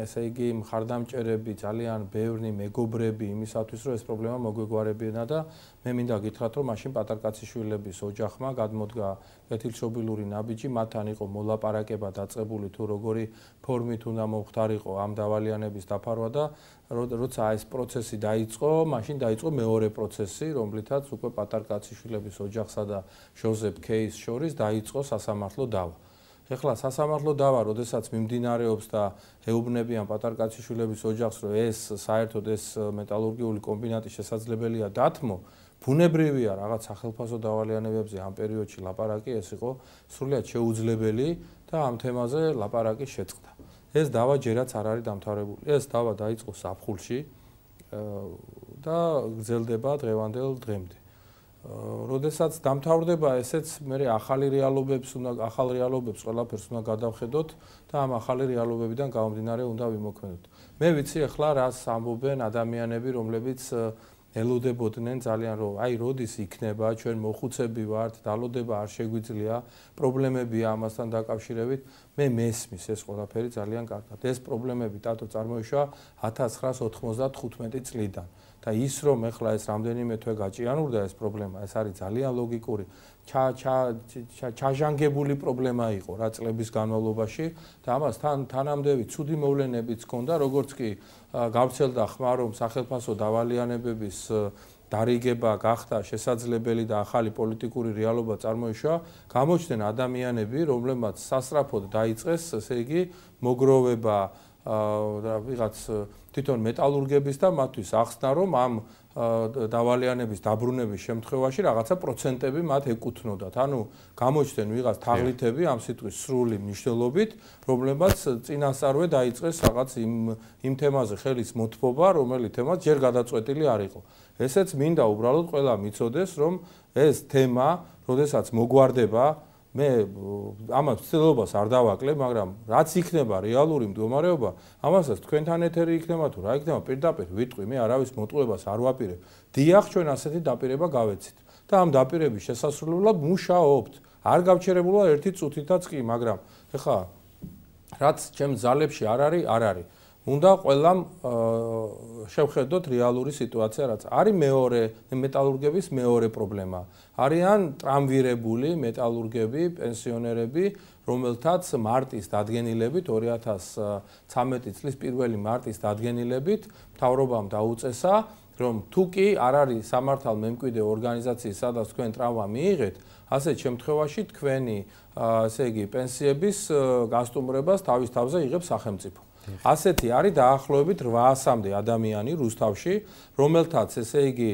ესე იგი მხარდამჭერები, ძალიან ბევრი მეგობრები იმისათვის, რომ ეს პრობლემა მოგვეგვარებინა და მე მინდა გითხრათ, რომ მაშინ პატარკაციშვილების ოჯახმა გადმოდგა კეთილშობილური ნაბიჯი, მათთან იყო მოლაპარაკება დაწყებული თუ როგორი ფორმით უნდა მომხდარიყო ამ დავალიანების დაფარვა და როცა ეს პროცესი დაიწყო, მაშინ დაიწყო მეორე პროცესი, რომლითაც უკვე პატარკაციშვილების ოჯახსა და ჟოზეფ კეის შორის დაიწყო სასამართლო დავა. ეხლა სასამართლო დავა, როდესაც მიმდინარეობს და ეუბნებიან პატარკაციშვილების ოჯახს, რომ ეს საერთოდ ეს მეტალურგიული კომბინატი შესაძლებელია დათმო, ბუნებრივია რაღაც სახელმწიფო დავალიანებებზე ამ პერიოდში ლაპარაკი ეს იყო სრულიად შეუძლებელი და ამ თემაზე ლაპარაკი შეწყდა. ეს დავა ჯერაც არ არის დამთავრებული. ეს დავა დაიწყო საფხულში და გრძელდება დღევანდელ დღემდე. როდესაც დამთავრდება ესეც მე ახალი რეალობებს უნდა ახალ რეალობებს ყველაფერს უნდა გადავხედოთ და ამ ახალი რეალობებიდან გამომდინარე უნდა ვიმოქმედოთ. მე ვიცი ახლა რას ამბობენ ადამიანები, რომლებიც ელოდებოდნენ ძალიან რომ აი როდის იქნება ჩვენ მოხუცები ვართ დალოდება არ შეგვიძლია პრობლემებია ამასთან დაკავშირებით. მე მესმის ეს ყველაფერი ძალიან კარგად. ეს პრობლემები თათო წარმოიშვა 1995 წლიდან და ის რომ ეხლა ეს რამდენიმე თვე გაჭიანურდა ეს პრობლემა ეს არის ძალიან ლოგიკური ჩა ჩა ჩაჟანგებული პრობლემა იყო რა წლების განმავლობაში და ამას თან თანამდევი ცუდი მოვლენებიც ჰქონდა როგორც კი გავრცელდა ხმა რომ სახელმწიფო დავალიანებების დარიგება გახდა შესაძლებელი და ახალი პოლიტიკური რეალობა წარმოიშვა გამოჩნდნენ ადამიანები რომლებმაც სასწრაფოდ დაიწყეს ესე იგი მოგროვება და ვიღაც თვითონ მეტალურგების და მათთვის ახსნა რომ ამ დავალიანების დაბრუნების შემთხვევაში რაღაცა პროცენტები მათ ეკუთვნოდათ. ანუ გამოჩნდნენ ვიღაც თაღლითები ამ სიტყვის სრული მნიშვნელობით, რომლებაც წინასწარვე დაიწყეს რაღაც იმ იმ თემაზე ხელის მოთფობა, რომელიც თემაც ჯერ გადაწყვეტილი არ იყო. ესეც მინდა უბრალოდ ყველა მიცოდეს, რომ ეს თემა, როდესაც მოგვარდება მე ამას ცდილობას არ დავაკლებ, მაგრამ რაც იქნება რეალური მდგომარეობა, ამასაც თქვენთან ეთერი იქნება თუ რა იქნება, პირდაპირ ვიტყვი, მე არავის მოტყუებას არ ვაპირებ. დიახ, ჩვენ ასეთი დაპირება გავეცით და ამ დაპირების შესასრულებლად მუშაობთ. არ გავჩერებულა ერთი წუთითაც კი, მაგრამ ეხა რაც ჩემ ზალებში არ არის, არ არის. უნდა ყველამ შევხედოთ რეალური სიტუაცია, რაც არის მეორე მეტალურგების მეორე პრობლემა. არიან ტრამვირებული მეტალურგები, პენსიონერები, რომელთაც მარტის დადგენილებით 2013 წლის 1 მარტის დადგენილებით თავრობამ დაუწესა, რომ თუ კი არ არის სამართალ მემკვიდრე ორგანიზაციის, სადაც თქვენ ტრავმა მიიღეთ, ასეთ შემთხვევაში თქვენი, ასე იგი, პენსიების გასტუმრებას თავის თავზე იღებს სახელმწიფო. ასეთი არის დაახლოებით 800-მდე ადამიანი რუსთავში, რომელთაც ესე იგი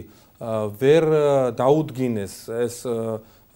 ვერ დაუდგინეს ეს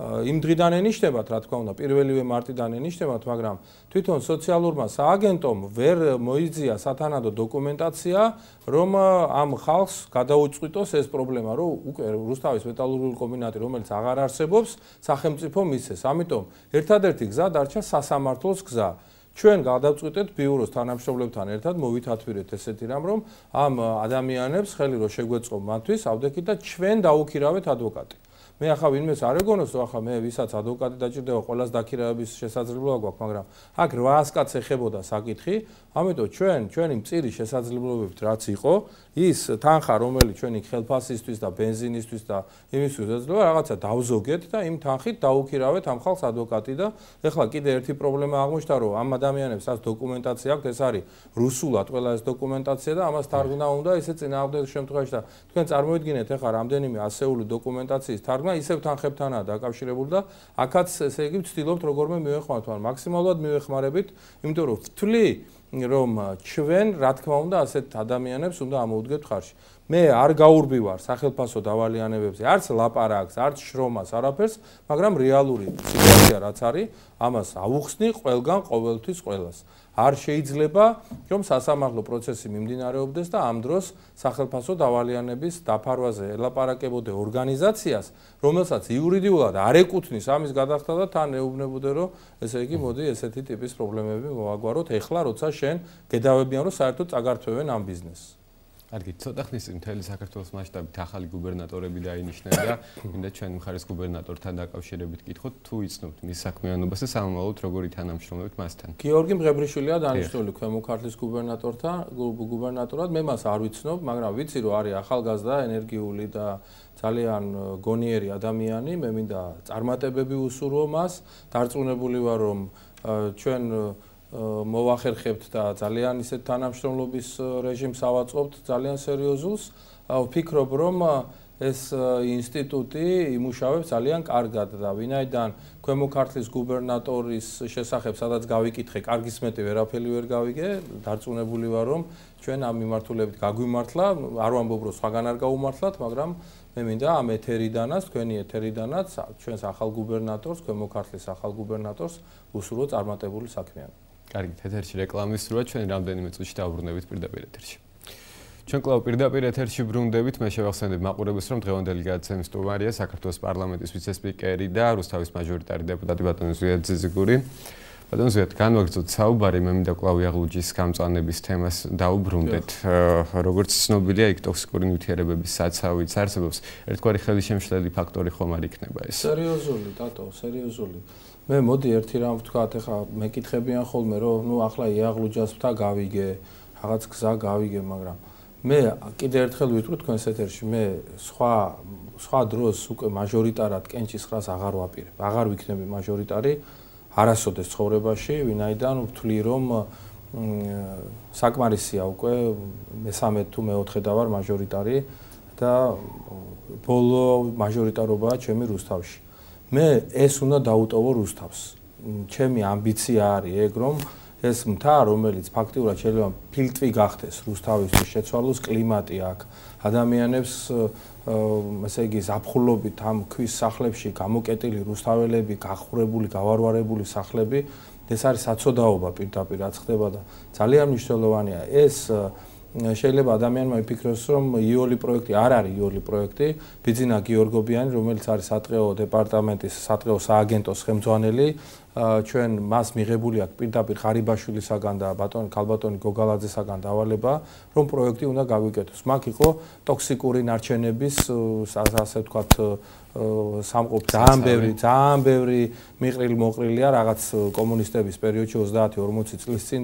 იმ დღიდან ენიშნებათ, რა თქმა უნდა, პირველივე მარტიდან ენიშნებათ, მაგრამ თვითონ სოციალურმა სააგენტომ ვერ მოიძია სათანადო დოკუმენტაცია, რომ ამ ხალხს გადაუწყვიტოს ეს პრობლემა, რომ უკვე რუსთავის მეტალურგიული კომბინატი, რომელიც აღარ არსებობს, სახელმწიფო მისცეს. ამიტომ ერთადერთი გზა დარჩა სასამართლოს გზა. ჩვენ გადავწყვიტეთ ბიუროს თანამშრომლებთან ერთად მოვითათვირეთ ესეთი რამ, რომ ამ ადამიანებს ხელი რო შეგვეწყო მათთვის, ავდექით და ჩვენ დაუქირავეთ ადვოკატი. მე ახლა ვინმეს არ ეგონოს რომ ახლა მე ვისაც ადვოკატი დაჭირდება ყოველას დაქირავების შესაძლებლობა გვაქვს მაგრამ აქ 800 კაცს ეხებოდა საკითხი ამიტომ ჩვენ ჩვენი მწირი შესაძლებლობებით რაც იყო ის თანხა რომელიც ჩვენი ხელფასისთვის და бенზინისთვის და იმისთვის ეძლევა რაღაცა დავზოგეთ და იმ თანხით დაუქირავეთ ამ ხალხს ადვოკატი და ეხლა კიდე ერთი პრობლემა აღმოჩნდა რომ ამ ადამიანებს ას დოკუმენტაცია აქვს ეს არის რუსულად ყველა ეს დოკუმენტაცია და ამას თარგმნა უნდა ესე წინააღმდეგ შემთხვევაში და თქვენ წარმოიდგინეთ ეხლა რამდენიმე ასეული დოკუმენტაციის თარგმნა ისევ თანხებთანაა დაკავშირებული და აქაც ესე იგი ვცდილობთ როგორმე მივეხმაროთ მაგრამ მაქსიმალურად მივეხმარებით იმიტომ რომ ვთვლი რომ ჩვენ რა თქმა უნდა ასეთ ადამიანებს უნდა ამოუდგეთ ხარში. მე არ გაურბივარ სახელფასო დავალიანებებზე, არც ლაპარაკს, არც შრომას, არაფერს, მაგრამ რეალური სიტუაცია რაც არის, ამას აუხსნი ყველგან ყოველთვის ყველას. არ შეიძლება რომ სასამართლო პროცესი მიმდინარეობდეს და ამ დროს სახელმწიფო დავალიანების დაფარვაზე ელაპარაკებოდე ორგანიზაციას, რომელსაც იურიდიულად არ ეკუთვნის ამის გადახდა და თან ეუბნებოდე რომ ესე იგი მოდი ესეთი ტიპის პრობლემები მოვაგვაროთ ეხლა როცა შენ გედავებიან რომ საერთოდ წაგართვევენ ამ ბიზნესს. კარგი, ცოტა ხნის წინ მთელი საქართველოს მასშტაბით ახალი გუბერნატორები დაინიშნენ და მინდა ჩვენ მხარის გუბერნატორთან დაკავშირებით კითხოთ, თუ იცნობთ მის საქმიანობას და სამომავლოდ როგორი თანამშრომლობთ მასთან. გიორგი მღებრიშვილია დანიშნული ქვემო ქართლის გუბერნატორთან, გუბერნატორად. მე მას არ ვიცნობ, მაგრამ ვიცი რომ არის ახალგაზრდა, ენერგიული და ძალიან გონიერი ადამიანი. მე მინდა წარმატებები უსურვო მას. დარწმუნებული ვარ რომ ჩვენ მოვახერხებთ და ძალიან ისეთ თანამშრომლობის რეჟიმს ავაწყობთ ძალიან სერიოზულს. ვფიქრობ, რომ ეს ინსტიტუტი იმუშავებს ძალიან კარგად და ვინაიდან ქვემო ქართლის გუბერნატორის შესახებ სადაც გავიკითხე, კარგის მეტი ვერაფერი ვერ გავიგე, დარწმუნებული ვარ, რომ ჩვენ ამ მიმართულებით გაგვიმართლა, არ ვამბობ, რომ სხვაგან არ გაუმართლათ, მაგრამ მე მინდა ამ ეთერიდანაც, თქვენი ეთერიდანაც ჩვენს ახალ გუბერნატორს, ქვემო ქართლის ახალ გუბერნატორს უსურვო წარმატებული საქმიანობა. კარგით, ეთერში რეკლამის როა ჩვენ რამდენიმე წუთში დაუბრუნდებით პირდაპირ ეთერში. ჩვენ კვლავ პირდაპირ ეთერში ბრუნდებით, მე შევახსენებ მაყურებელს, რომ დღევანდელი გადაცემის სტუმარია საქართველოს პარლამენტის ვიცე-სპიკერი და რუსთავის მაჟორიტარი დეპუტატი ბატონო ზვიად ძიზიგური. ბატონო ზვიად, განვაგრძოთ საუბარი, მე მინდა კვლავ იაღლუჯის გამწვანების თემას დაუბრუნდეთ. როგორც ცნობილია, იქ ტოქსიკური ნივთიერებების საცავიც არსებობს. ერთგვარი ხელისშემშლელი ფაქტორი ხომ არ იქნება ეს? სერიოზული, დატო, სერიოზული. მე მოდი ერთი რამ ვთქვათ, ეხლა მეკითხებიან ხოლმე, რომ ნუ ახლა იაღლუჯას ვთა გავიგე, რაღაც გზა გავიგე, მაგრამ მე კიდე ერთხელ ვიტყვი თქვენს ეთერში, მე სხვა სხვა დროს უკვე მაჟორიტარად კენჭის ხრას აღარ ვაპირებ. აღარ ვიქნები მაჟორიტარი არასოდეს ცხოვრებაში, ვინაიდან ვთვლი, რომ საკმარისია უკვე მესამე თუ მეოთხე და ვარ მაჟორიტარი და ბოლო მაჟორიტარობაა ჩემი რუსთავში. მე ეს უნდა დაუტოვო რუსთავს. ჩემი ამბიცია არის ეგ რომ ეს მთა რომელიც ფაქტიურად შეიძლება ფილტვი გახდეს რუსთავისთვის შეცვალოს კლიმატი აქ ადამიანებს ესე იგი ზაფხულობით ამ ქვის სახლებში გამოკეტილი რუსთაველები გახურებული გავარვარებული სახლები ეს არის საწოდაობა პირდაპირ რაც ხდება და ძალიან მნიშვნელოვანია ეს შეიძლება ადამიანმა იფიქროს, რომ იოლი პროექტი არ არის იოლი პროექტი, ბიძინა გიორგობიანი, რომელიც არის სატყეო დეპარტამენტის სატყეო სააგენტოს ხელმძღვანელი, ჩვენ მას მიღებული აქვს პირდაპირ ღარიბაშვილისაგან და ბატონ ქალბატონი გოგალაძესაგან დავალება, რომ პროექტი უნდა გაგვიკეთოს. მაგ იყო ტოქსიკური ნარჩენების ასე ვთქვათ სამყოფ ძალიან ბევრი, ძალიან ბევრი მიყრილი მოყრილია რაღაც კომუნისტების პერიოდში 30-40 წლის წინ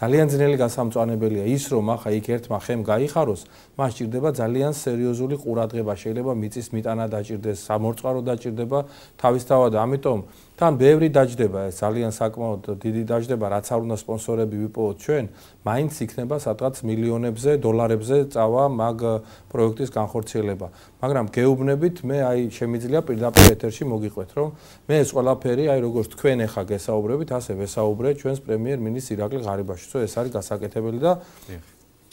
ძალიან ძნელი გასამწვანებელია. ის რომ ახლა იქ ერთმა ხემ გაიხაროს, მას ჭირდება ძალიან სერიოზული ყურადღება, შეიძლება მიწის მიტანა დაჭirdეს, სამორწყარო დაჭirdება თავისთავად, ამიტომ თან ბევრი დაждდება ეს ძალიან საკმაოდ დიდი დაждდება რაც არ უნდა სპონსორები ვიპოვოთ ჩვენ მაინც იქნება სადღაც მილიონებზე დოლარებზე წავა მაგ პროექტის განხორციელება. მაგრამ გეუბნებით მე აი შემიძლია პირდაპირ ეთერში მოგიყვეთ რომ მე ეს ყველაფერი აი როგორც თქვენ ახლა გესაუბრებით ასე ვესაუბრე ჩვენს პრემიერ-მინისტრ ირაკლი ღარიბაშვილს რომ ეს არის გასაკეთებელი და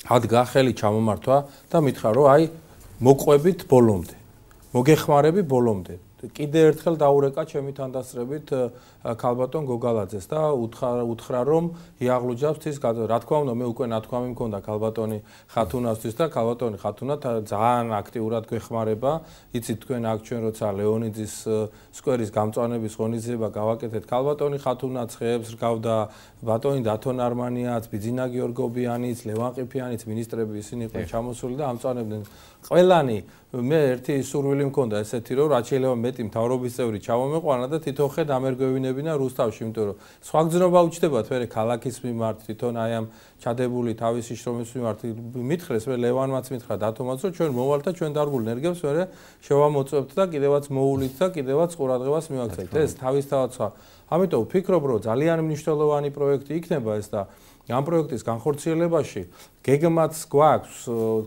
ადგახელი ჩამომართვა და მითხრა რომ აი მოყვებით ბოლომდე. მოგეხმარები ბოლომდე. კიდე ერთხელ დაურეკა ჩემი თანდასწრებით ქალბატონ გოგალაძეს და უთხრა უთხრა რომ იაღლუჯავს ის რა თქმა უნდა მე უკვე ნათქვამი მქონდა ქალბატონი ხათუნასთვის და ქალბატონი ხათუნა ძალიან აქტიურად გვეხმარება. იცით თქვენ აქ ჩვენ როცა ლეონიძის სკვერის გამწვანების ღონისძიება გავაკეთეთ ქალბატონი ხათუნა ცხებს რგავდა ბატონი დათონ არმანიაც ბიძინა გიორგობიანიც ლევან ყიფიანიც ministrები ისინი იყვნენ ჩამოსული და ამწვანებდნენ ყველანი მე ერთი სურვილი მქონდა ესეთი რომ რაც შეიძლება მეტი მთავრობის წევრი ჩამომეყვანა და თვითონ ხე დამერგვევინებინა რუსთავში იმიტომ რომ სხვა გზნობა უჩნდებათ მე ქალაქის მიმართ თვითონ აი ამ ჩადებული თავისი შრომის მიმართ მითხრეს მე ლევანმაც მითხრა დათომაც რომ ჩვენ მოვალთ და ჩვენ დარგულ ენერგიებს მე შევამოწმებთ და კიდევაც მოულით და კიდევაც ყურადღებას მივაქცევთ. ეს თავისთავად სხვა. ამიტომ ვფიქრობ რომ ძალიან მნიშვნელოვანი პროექტი იქნება ეს და ამ პროექტის განხორციელებაში გეგმაც გვაქვს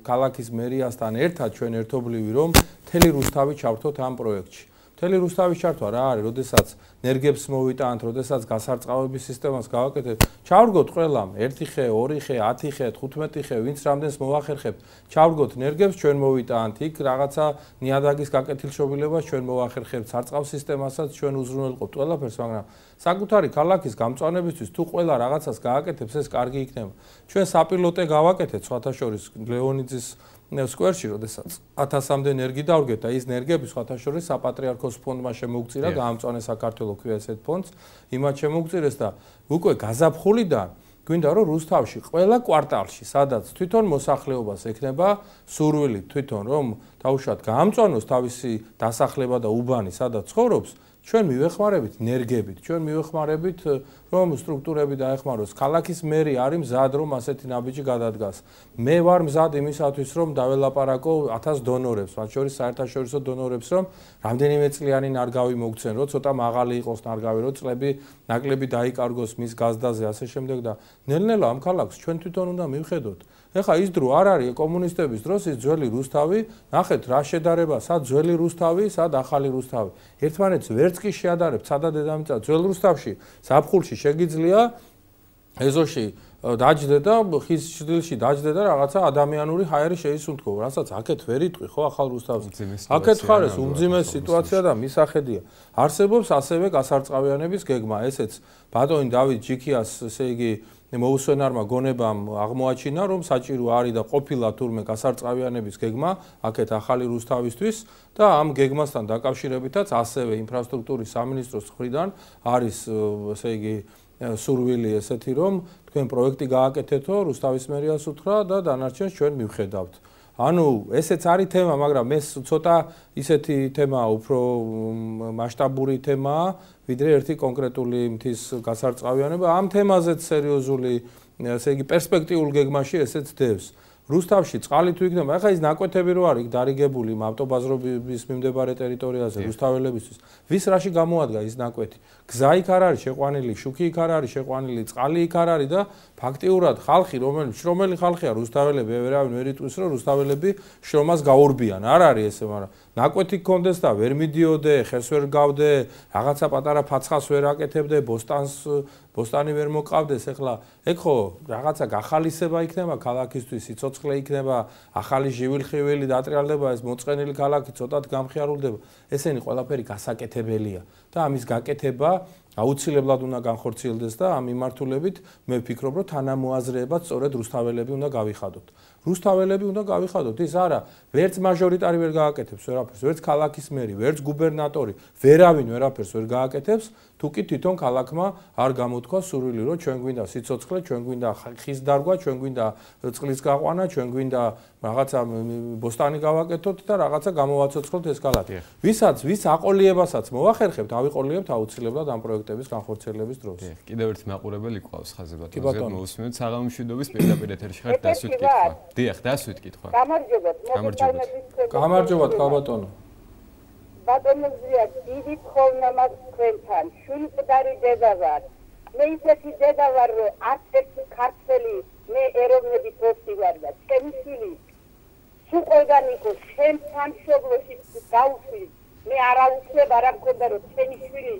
ქალაქის მერიასთან ერთად ჩვენ ერთობლივი რომ თელი რუსთავი ჩავთოთ ამ პროექტში. თელი რუსთავის ჩართვა რა არის, როდესაც ნერგებს მოვიტანთ, როდესაც გასარწყავების სისტემას გავაკეთებთ, ჩავრგოთ ყველამ. 1 ხე, 2 ხე, 10 ხე, 15 ხე, ვინც რამდენს მოახერხებთ, ჩავრგოთ ნერგებს ჩვენ მოვიტანთ, იქ რაღაცა ნიადაგის გაკეთილშობილებას ჩვენ მოახერხებთ, სარწყავ სისტემასაც ჩვენ უზრუნველყოფთ ყველაფერს, მაგრამ საკუთარი ქალაქის გამწვანებისთვის თუ ყველა რაღაცას გააკეთებს, ეს კარგი იქნება. ჩვენ საპილოტე გავაკეთეთ სხვათა შორის ლეონიძის სკვერში, როდესაც 1000-მდე ენერგი დავრგეთ და ის ენერგიები სხვათა შორის საპატრიარქოს ფონდმა შემოგწირა, გაამწვანე საქართველოს ქვიასეთ ფონდს, იმათ შემოგწირეს და უკვე გაზაფხულიდან გვინდა რომ რუსთავში ყველა კვარტალში, სადაც თვითონ მოსახლეობას ექნება სურვილი თვითონ რომ დაუშვათ გაამწვანოს თავისი დასახლება და უბანი, სადაც ცხოვრობს, ჩვენ მივეხმარებით ნერგებით, ჩვენ მივეხმარებით რომ სტრუქტურები დაეხმაროს. ქალაქის მერი არის მზად რომ ასეთი ნაბიჯი გადადგას. მე ვარ მზად იმისათვის რომ დაველაპარაკო 1000 დონორებს, მათ შორის საერთაშორისო დონორებს, რომ რამდენიმე წლიანი ნარგავი მოგცენ, რომ ცოტა მაღალი იყოს ნარგავი, რომ წლები ნაკლები დაიკარგოს მის გაზდაზე ასე შემდეგ და ნელ-ნელა ამ ქალაქს ჩვენ თვითონ უნდა მივხედოთ. ეხლა ის დრო არ არის კომუნისტების დროს ის ძველი რუსთავი, ნახეთ რა შედარება, სად ძველი რუსთავი, სად ახალი რუსთავი. ერთმანეთს ვერც კი შეადარებს, სადა დედამიწა ძველ რუსთავში, საფხულში შეგიძლია ეზოში დაჯდე და ხის ჭრილში დაჯდე და რაღაცა ადამიანური ჰაერი შეისუნთქო, რასაც აქეთ ვერ იტყვი ხო ახალ რუსთავს. აქეთ ხარეს უმძიმეს სიტუაცია და მისახედია. არსებობს ასევე გასარწყავიანების გეგმა, ესეც ბატონი დავით ჯიქიას, ესე იგი მოუსვენარმა გონებამ აღმოაჩინა, რომ საჭირო არის და ყოფილა თურმე გასარწყავიანების გეგმა აქეთ ახალი რუსთავისთვის და ამ გეგმასთან დაკავშირებითაც ასევე ინფრასტრუქტურის სამინისტროს მხრიდან არის ესე იგი სურვილი ესეთი, რომ თქვენ პროექტი გააკეთეთო, რუსთავის მერიას უთხრა და დანარჩენს ჩვენ მივხედავთ. ანუ ესეც არის თემა, მაგრამ მე ცოტა ისეთი თემაა, უფრო მასშტაბური თემაა, ვიდრე ერთი კონკრეტული მთის გასარწყავიანება. ამ თემაზეც სერიოზული, ესე იგი, პერსპექტიულ გეგმაში ესეც დევს. რუსთავში წყალი თუ იქნება, ახლა ის ნაკვეთები რო არის დარიგებული ავტობაზრობის მიმდებარე ტერიტორიაზე რუსთაველებისთვის. ვის რაში გამოადგა ის ნაკვეთი? გზა იქ არ არის შეყვანილი, შუქი იქ არ არის შეყვანილი, წყალი იქ არ არის და ფაქტიურად ხალხი რომელიც შრომელი ხალხია რუსთაველები, ვერავინ ვერ იტყვის რომ რუსთაველები შრომას გაურბიან. არ არის ესე, მაგრამ ნაკვეთი გქონდეს და ვერ მიდიოდე, ხეს ვერ გავდე, რაღაცა პატარა ფაცხას ვერ აკეთებდე, ბოსტანს ბოსტანი ვერ მოყავდეს, ეხლა ეგ ხო რაღაცა გახალისება იქნება ქალაქისთვის, სიცოცხლე იქნება, ახალი ჟივილხივილი დატრიალდება, ეს მოწყენილი ქალაქი ცოტათ გამხიარულდება. ესენი ყველაფერი გასაკეთებელია და ამის გაკეთება აუცილებლად უნდა განხორციელდეს და ამ მიმართულებით მე ვფიქრობ, რომ თანამოაზრეებად სწორედ რუსთაველები უნდა გავიხადოთ. რუსთაველები უნდა გავიხადოთ ის არა ვერც მაჟორიტარი ვერ გააკეთებს ვერაფერს ვერც ქალაქის მერი ვერც გუბერნატორი ვერავინ ვერაფერს ვერ გააკეთებს თუ კი თვითონ ქალაქმა არ გამოთქვა სურვილი რომ ჩვენ გვინდა სიცოცხლე ჩვენ გვინდა ხის დარგვა ჩვენ გვინდა წყლის გაყვანა ჩვენ გვინდა რაღაცა ბოსტანი გავაკეთოთ და რაღაცა გამოვაცოცხლოთ ეს ქალაქი ვისაც ვის აყოლიებასაც მოახერხებთ ავიყოლიებთ აუცილებლად ამ პროექტების განხორციელების დროს კიდევ ერთი მაყურებელი ყავს ხაზებად მოусმინეთ საღამომშვიდობის პირდაპირ ეთერში ხართ დასვით კითხვა დიახ, დასვით კითხვა. გამარჯობა. გამარჯობა. გამარჯობა, ხალბატონო. ბატონო ზია, დიდი ხოვნა თქვენთან. შულყდარი დედა ვარ. მე ისეთი დედა ვარ, რომ არც ერთი ქართველი მე ეროვნების პოსტი ვარ და ჩემი შვილი სუყოდან იყო ჩემთან შობლოში დაუშვი. მე არა უცებ არა მქონდა რომ ჩემი შვილი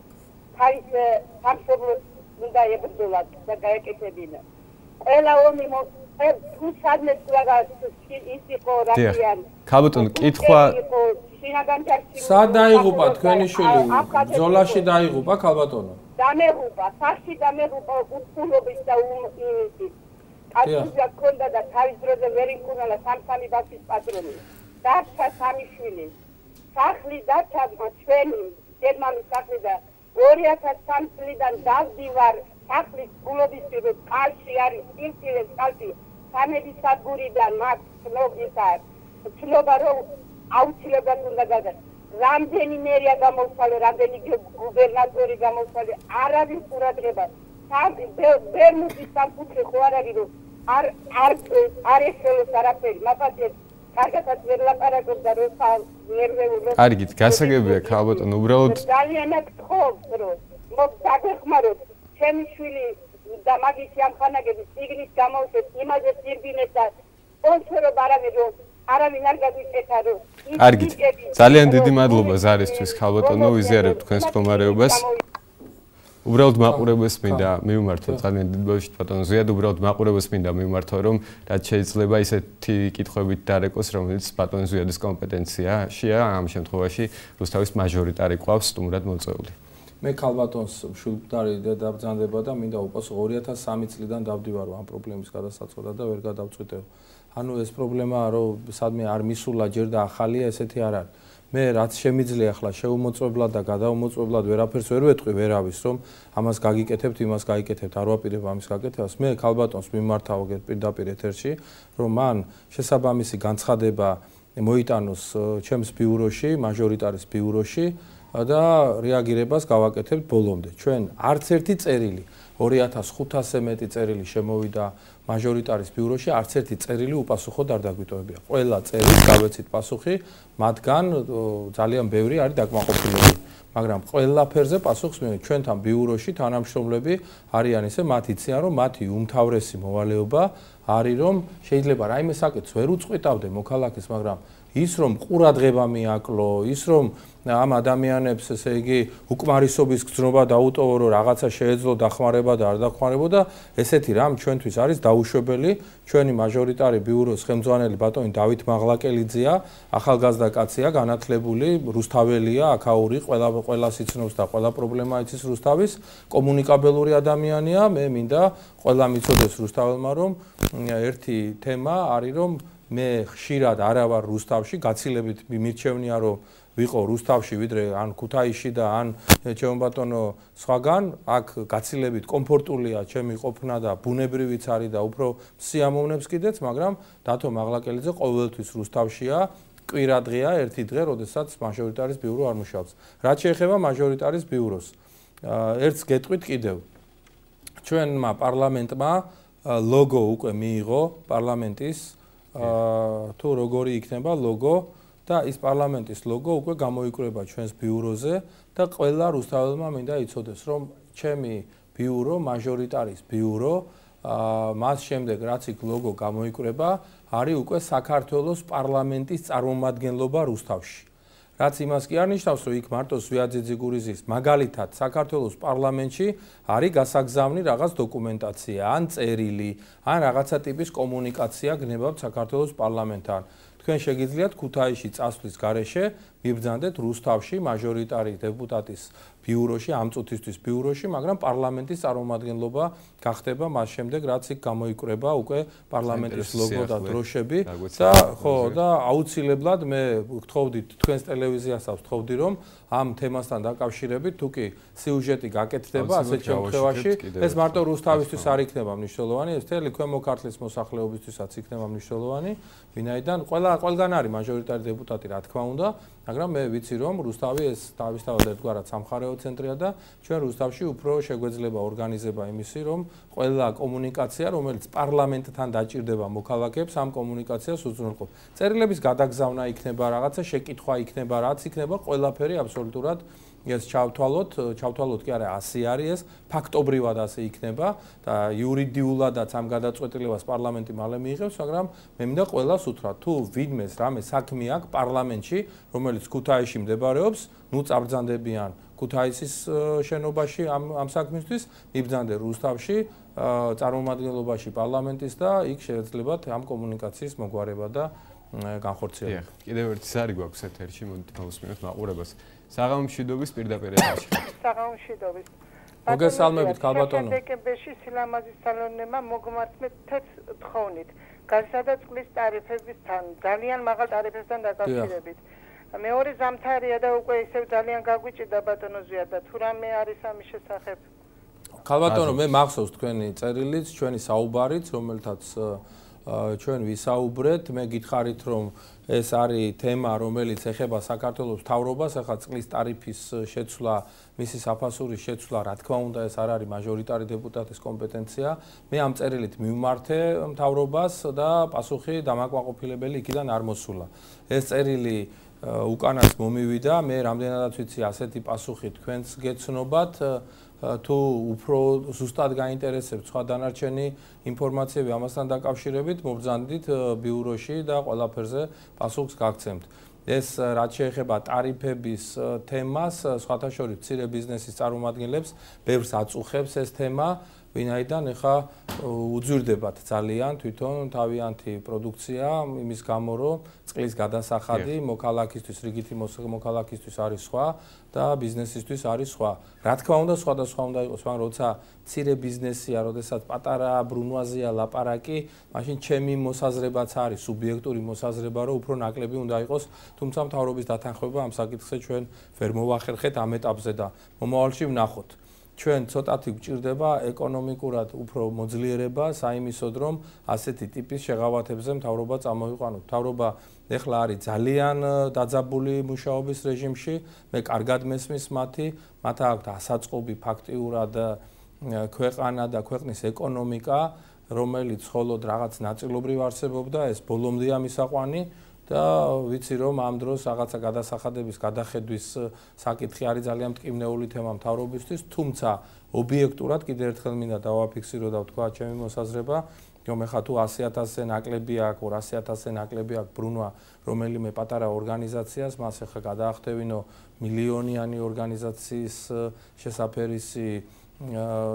თავის სამშობლოს უნდა ებრძოლა და გაეკეთებინა. ყველა ომი თუ სადმე ის იყო რაკიან ქალბატონ კითხვა სად დაიღუპა თქვენი შვილი? ბზოლაში დაიღუპა ქალბატონო? დამეღუპა სახში დამეღუპა უცხულობის და იმისი აკუზა კონდა და თავის დროზე ვერ იმკუნა სამსამი ბაქის პატრონი. დარჩა სამი შვილი. სახლი დარჩა ჩვენი გერმანული სახლი და 2003 წლიდან დავდივარ სახლის კლუბის პირო კალში არის პირდაპირ კალში სამების სადგურიდან მას ცნობისა ცნობა რომ აუცილებლად უნდა გადას რამდენი მერია გამოსვალე, რამდენი გუბერნატორი გამოსვალე, არავის ყურადღება. სამ ბერმუდის სამკუთხედი ხო არ არის რომ არ არ არ ეხელოს არაფერი, მაგათ კარგად ვერ ლაპარაკობდა რომ ნერვეულო. კარგით, გასაგებია ქალბატონ, უბრალოდ ძალიან გთხოვთ რომ მოგ დაგეხმაროთ ჩემი შვილი და მაგისი ამხანაგების სიგნის გამოვშეთ იმაზე სირბინეს და სპონსორო ბარამი რომ არავინ არ გაგვიწეთა რომ კარგით ძალიან დიდი მადლობა ზარისთვის ქალბატონო ვიზიარებ თქვენს მდგომარეობას. უბრალოდ მაყურებელს მინდა მიმართო ძალიან დიდ ბოლოში ბატონო ზიად უბრალოდ მაყურებელს მინდა მიმართო რომ რაც შეიძლება ისეთი კითხვებით დარეკოს რომელიც ბატონო ზიადის კომპეტენციაშია ამ შემთხვევაში რუსთავის მაჟორიტარი ყავს სტუმრად მოწეული მე ქალბატონს შულდარი დაბრძანდება და მინდა უპასო 2003 წლიდან დავდივარ ამ პრობლემის გადასაწყვეტად და ვერ გადავწყვიტე ანუ ეს პრობლემაა რომ სადმე არ მისულა ჯერ და ახალია ესეთი არ არის. მე რაც შემიძლია ახლა შეუმოწმებლად და გადაუმოწმებლად ვერაფერს ვერ ვეთყვი ვერავის რომ ამას გაგიკეთებთ იმას გაგიკეთებთ არ ვაპირებ ამის გაკეთებას. მე ქალბატონს მიმართავ პირდაპირ ეთერში რომ მან შესაბამისი განცხადება მოიტანოს ჩემს ბიუროში მაჟორიტარის ბიუროში და რეაგირებას გავაკეთებთ ბოლომდე ჩვენ არც ერთი წერილი 2500-ზე მეტი წერილი შემოვიდა მაჟორიტარის ბიუროში, არც ერთი წერილი უპასუხოდ არ დაგვიტოვებია. ყველა წერილს გავეცით პასუხი, მათგან ძალიან ბევრი არის დაკმაყოფილებული. მაგრამ ყველაფერზე პასუხს მივიღეთ ჩვენთან ბიუროში თანამშრომლები არიან ისე მათ იციან რომ მათი უმთავრესი მოვალეობა არის რომ შეიძლება რაიმე საკითხს ვერ უწყვეტავდე მოქალაქეს მაგრამ ის რომ ყურადღება მიაკლო, ის რომ ამ ადამიანებს ესე იგი უკმარისობის გზნობა დაუტოვო, რომ რაღაცა შეეძლო დახმარება და არ დახმარებოდა, ესეთი რამ ჩვენთვის არის დაუშვებელი. ჩვენი მაჟორიტარი ბიუროს ხელმძღვანელი ბატონი დავით მაღლაკელიძეა, ახალგაზრდა კაცია, განათლებული, რუსთაველია, აქაური, ყველა ყველა სიცნობს და ყველა პრობლემა იცის რუსთავის, კომუნიკაბელური ადამიანია. მე მინდა ყველა მიცოდეს რუსთაველმა, რომ ერთი თემა არის რომ მე ხშირად არა ვარ რუსთავში, გაცილებით მირჩევნია რომ ვიყო რუსთავში ვიდრე ან ქუთაისში და ან ჩემო ბატონო სხვაგან, აქ გაცილებით კომფორტულია ჩემი ყოფნა და ბუნებრივიც არის და უფრო სიამოვნებს კიდეც, მაგრამ დათო მაღლაკელიძე ყოველთვის რუსთავშია. კვირა დღეა, ერთი დღე, როდესაც მაჟორიტარის ბიურო არ მუშაობს. რაც შეეხება მაჟორიტარის ბიუროს, ერთს გეტყვით კიდევ. ჩვენმა პარლამენტმა ლოგო უკვე მიიღო პარლამენტის აა თუ როგორი იქნება ლოგო და ის პარლამენტის ლოგო უკვე გამოიკრება ჩვენს ბიუროზე და ყველა რუსთაველმა მინდა იცოდეს რომ ჩემი ბიურო მაჟორიტარის ბიურო აა მას შემდეგ რაც იქ ლოგო გამოიკრება არის უკვე საქართველოს პარლამენტის წარმომადგენლობა რუსთავში რაც იმას კი არ ნიშნავს, რომ იქ მარტო ზვიაძე გურიზის მაგალითად საქართველოს პარლამენტში არის გასაგზავნი რაღაც დოკუმენტაცია, ან წერილი, ან რაღაცა ტიპის კომუნიკაცია გნებავთ საქართველოს პარლამენტთან. თქვენ შეგიძლიათ ქუთაისში წასვლის გარეშე მიბრძანდეთ რუსთავში მაჟორიტარი დეპუტატის ბიუროში, ამ წუთისთვის ბიუროში, მაგრამ პარლამენტის წარმომადგენლობა გახდება მას შემდეგ, რაც იქ გამოიკრება უკვე პარლამენტის ლოგო და დროშები. და ხო და აუცილებლად მე გთხოვდით თქვენს ტელევიზიასაც გთხოვდი რომ ამ თემასთან დაკავშირებით თუ კი სიუჟეტი გაკეთდება ასეთ შემთხვევაში ეს მარტო რუსთავისთვის არ იქნება მნიშვნელოვანი ეს თელი ქვემო ქართლის მოსახლეობისთვისაც იქნება მნიშვნელოვანი. ვინაიდან ყველა ყველგან არის მაჟორიტარი დეპუტატი რა თქმა უნდა მაგრამ მე ვიცი რომ რუსთავი ეს თავისთავად ერთგვარად სამხარეო ცენტრია და ჩვენ რუსთავში უფრო შეგვეძლება ორგანიზება იმისი რომ ყველა კომუნიკაცია რომელიც პარლამენტთან დაჭირდება მოქალაქეებს ამ კომუნიკაციას უზრუნველყოფ. წერილების გადაგზავნა იქნება, რაღაცა შეკითხვა იქნება, რაც იქნება ყველაფერი აბსოლუტურად ეს ჩავთვალოთ, ჩავთვალოთ კი არა 100 არის ეს, ფაქტობრივად ასე იქნება და იურიდიულადაც ამ გადაწყვეტილებას პარლამენტი მალე მიიღებს, მაგრამ მე მინდა ყველას უთხრა, თუ ვინმეს რამე საქმე აქვს პარლამენტში, რომელიც ქუთაისში მდებარეობს, ნუ წაბრძანდებიან ქუთაისის შენობაში ამ ამ საქმისთვის, მიბრძანდე რუსთავში წარმომადგენლობაში პარლამენტის და იქ შეეძლებათ ამ კომუნიკაციის მოგვარება და განხორციელება. კიდევ ერთი ზარი გვაქვს ეთერში, მოდით გავუსმინოთ მაყურებას. საღამომშვიდობის პირდაპირ ეთერში. საღამომშვიდობის. მოგესალმებით, ქალბატონო. დეკემბერში სილამაზის სალონებმა მოგმართმეთ თეთ თხოვნით. გასადაწყვლის ტარიფებისთან, ძალიან მაღალ ტარიფებთან დაკავშირებით. მეორე ზამთარია და უკვე ისევ ძალიან გაგვიჭირდა ბატონო ზია და თუ რამე არის ამის შესახებ? ქალბატონო, მე მახსოვს თქვენი წერილიც, ჩვენი საუბარიც, რომელთაც ჩვენ ვისაუბრეთ, მე გითხარით, რომ ეს არის თემა, რომელიც ეხება საქართველოს თავრობას, ახლა წყლის ტარიფის შეცვლა, მისი საფასურის შეცვლა, რა თქმა უნდა, ეს არ არის მაჟორიტარი დეპუტატის კომპეტენცია. მე ამ წერილით მივმართე თავრობას და პასუხი დამაკმაყოფილებელი იქიდან არ მოსულა. ეს წერილი უკანას მომივიდა, მე რამდენადაც ვიცი, ასეთი პასუხი თქვენს გეცნობათ. თუ უფრო ზუსტად გაინტერესებთ სხვა დანარჩენი ინფორმაციები ამასთან დაკავშირებით, მობრძანდით ბიუროში და ყველაფერზე პასუხს გაგცემთ. ეს რაც შეეხება ტარიფების თემას, სხვათა შორის ცირე ბიზნესის წარმომადგენლებს ბევრს აწუხებს ეს თემა. ვინაიდან ეხა უძვირდებათ ძალიან თვითონ თავიანთი პროდუქცია იმის გამო რომ წყლის გადასახადი მოქალაქისთვის რიგითი მოქალაქისთვის არის სხვა და ბიზნესისთვის არის სხვა. რა თქმა უნდა სხვადასხვა უნდა იყოს, მაგრამ როცა ცირე ბიზნესია, როდესაც პატარა ბრუნვაზია ლაპარაკი, მაშინ ჩემი მოსაზრებაც არის სუბიექტური მოსაზრება, რომ უფრო ნაკლები უნდა იყოს, თუმცა მთავრობის დათანხმება ამ საკითხზე ჩვენ ვერ მოვახერხეთ ამ ეტაპზე და მომავალში ვნახოთ. ჩვენ ცოტათი გვჭირდება ეკონომიკურად უფრო მოძლიერება საიმისოდ რომ ასეთი ტიპის შეღავათებზე მთავრობა წამოიყვანოს. მთავრობა ეხლა არის ძალიან დაძაბული მუშაობის რეჟიმში. მე კარგად მესმის მათი, მათ აქვთ ასაწყობი ფაქტიურად ქვეყანა და ქვეყნის ეკონომიკა, რომელიც მხოლოდ რაღაც ნაწილობრივ არსებობდა, ეს ბოლომდე ამისაყვანი. და ვიცი რომ ამ დროს რაღაცა გადასახადების გადახედვის საკითხი არის ძალიან მტკივნეული თემა მთავრობისთვის, თუმცა ობიექტურად კიდევ ერთხელ მინდა დავაფიქსირო და ვთქვა ჩემი მოსაზრება, რომ ეხა თუ 100000-ზე ნაკლები აქვს, 200000-ზე ნაკლები აქვს ბრუნვა რომელიმე პატარა ორგანიზაციას, მას ეხა გადაახტევინო მილიონიანი ორგანიზაციის შესაფერისი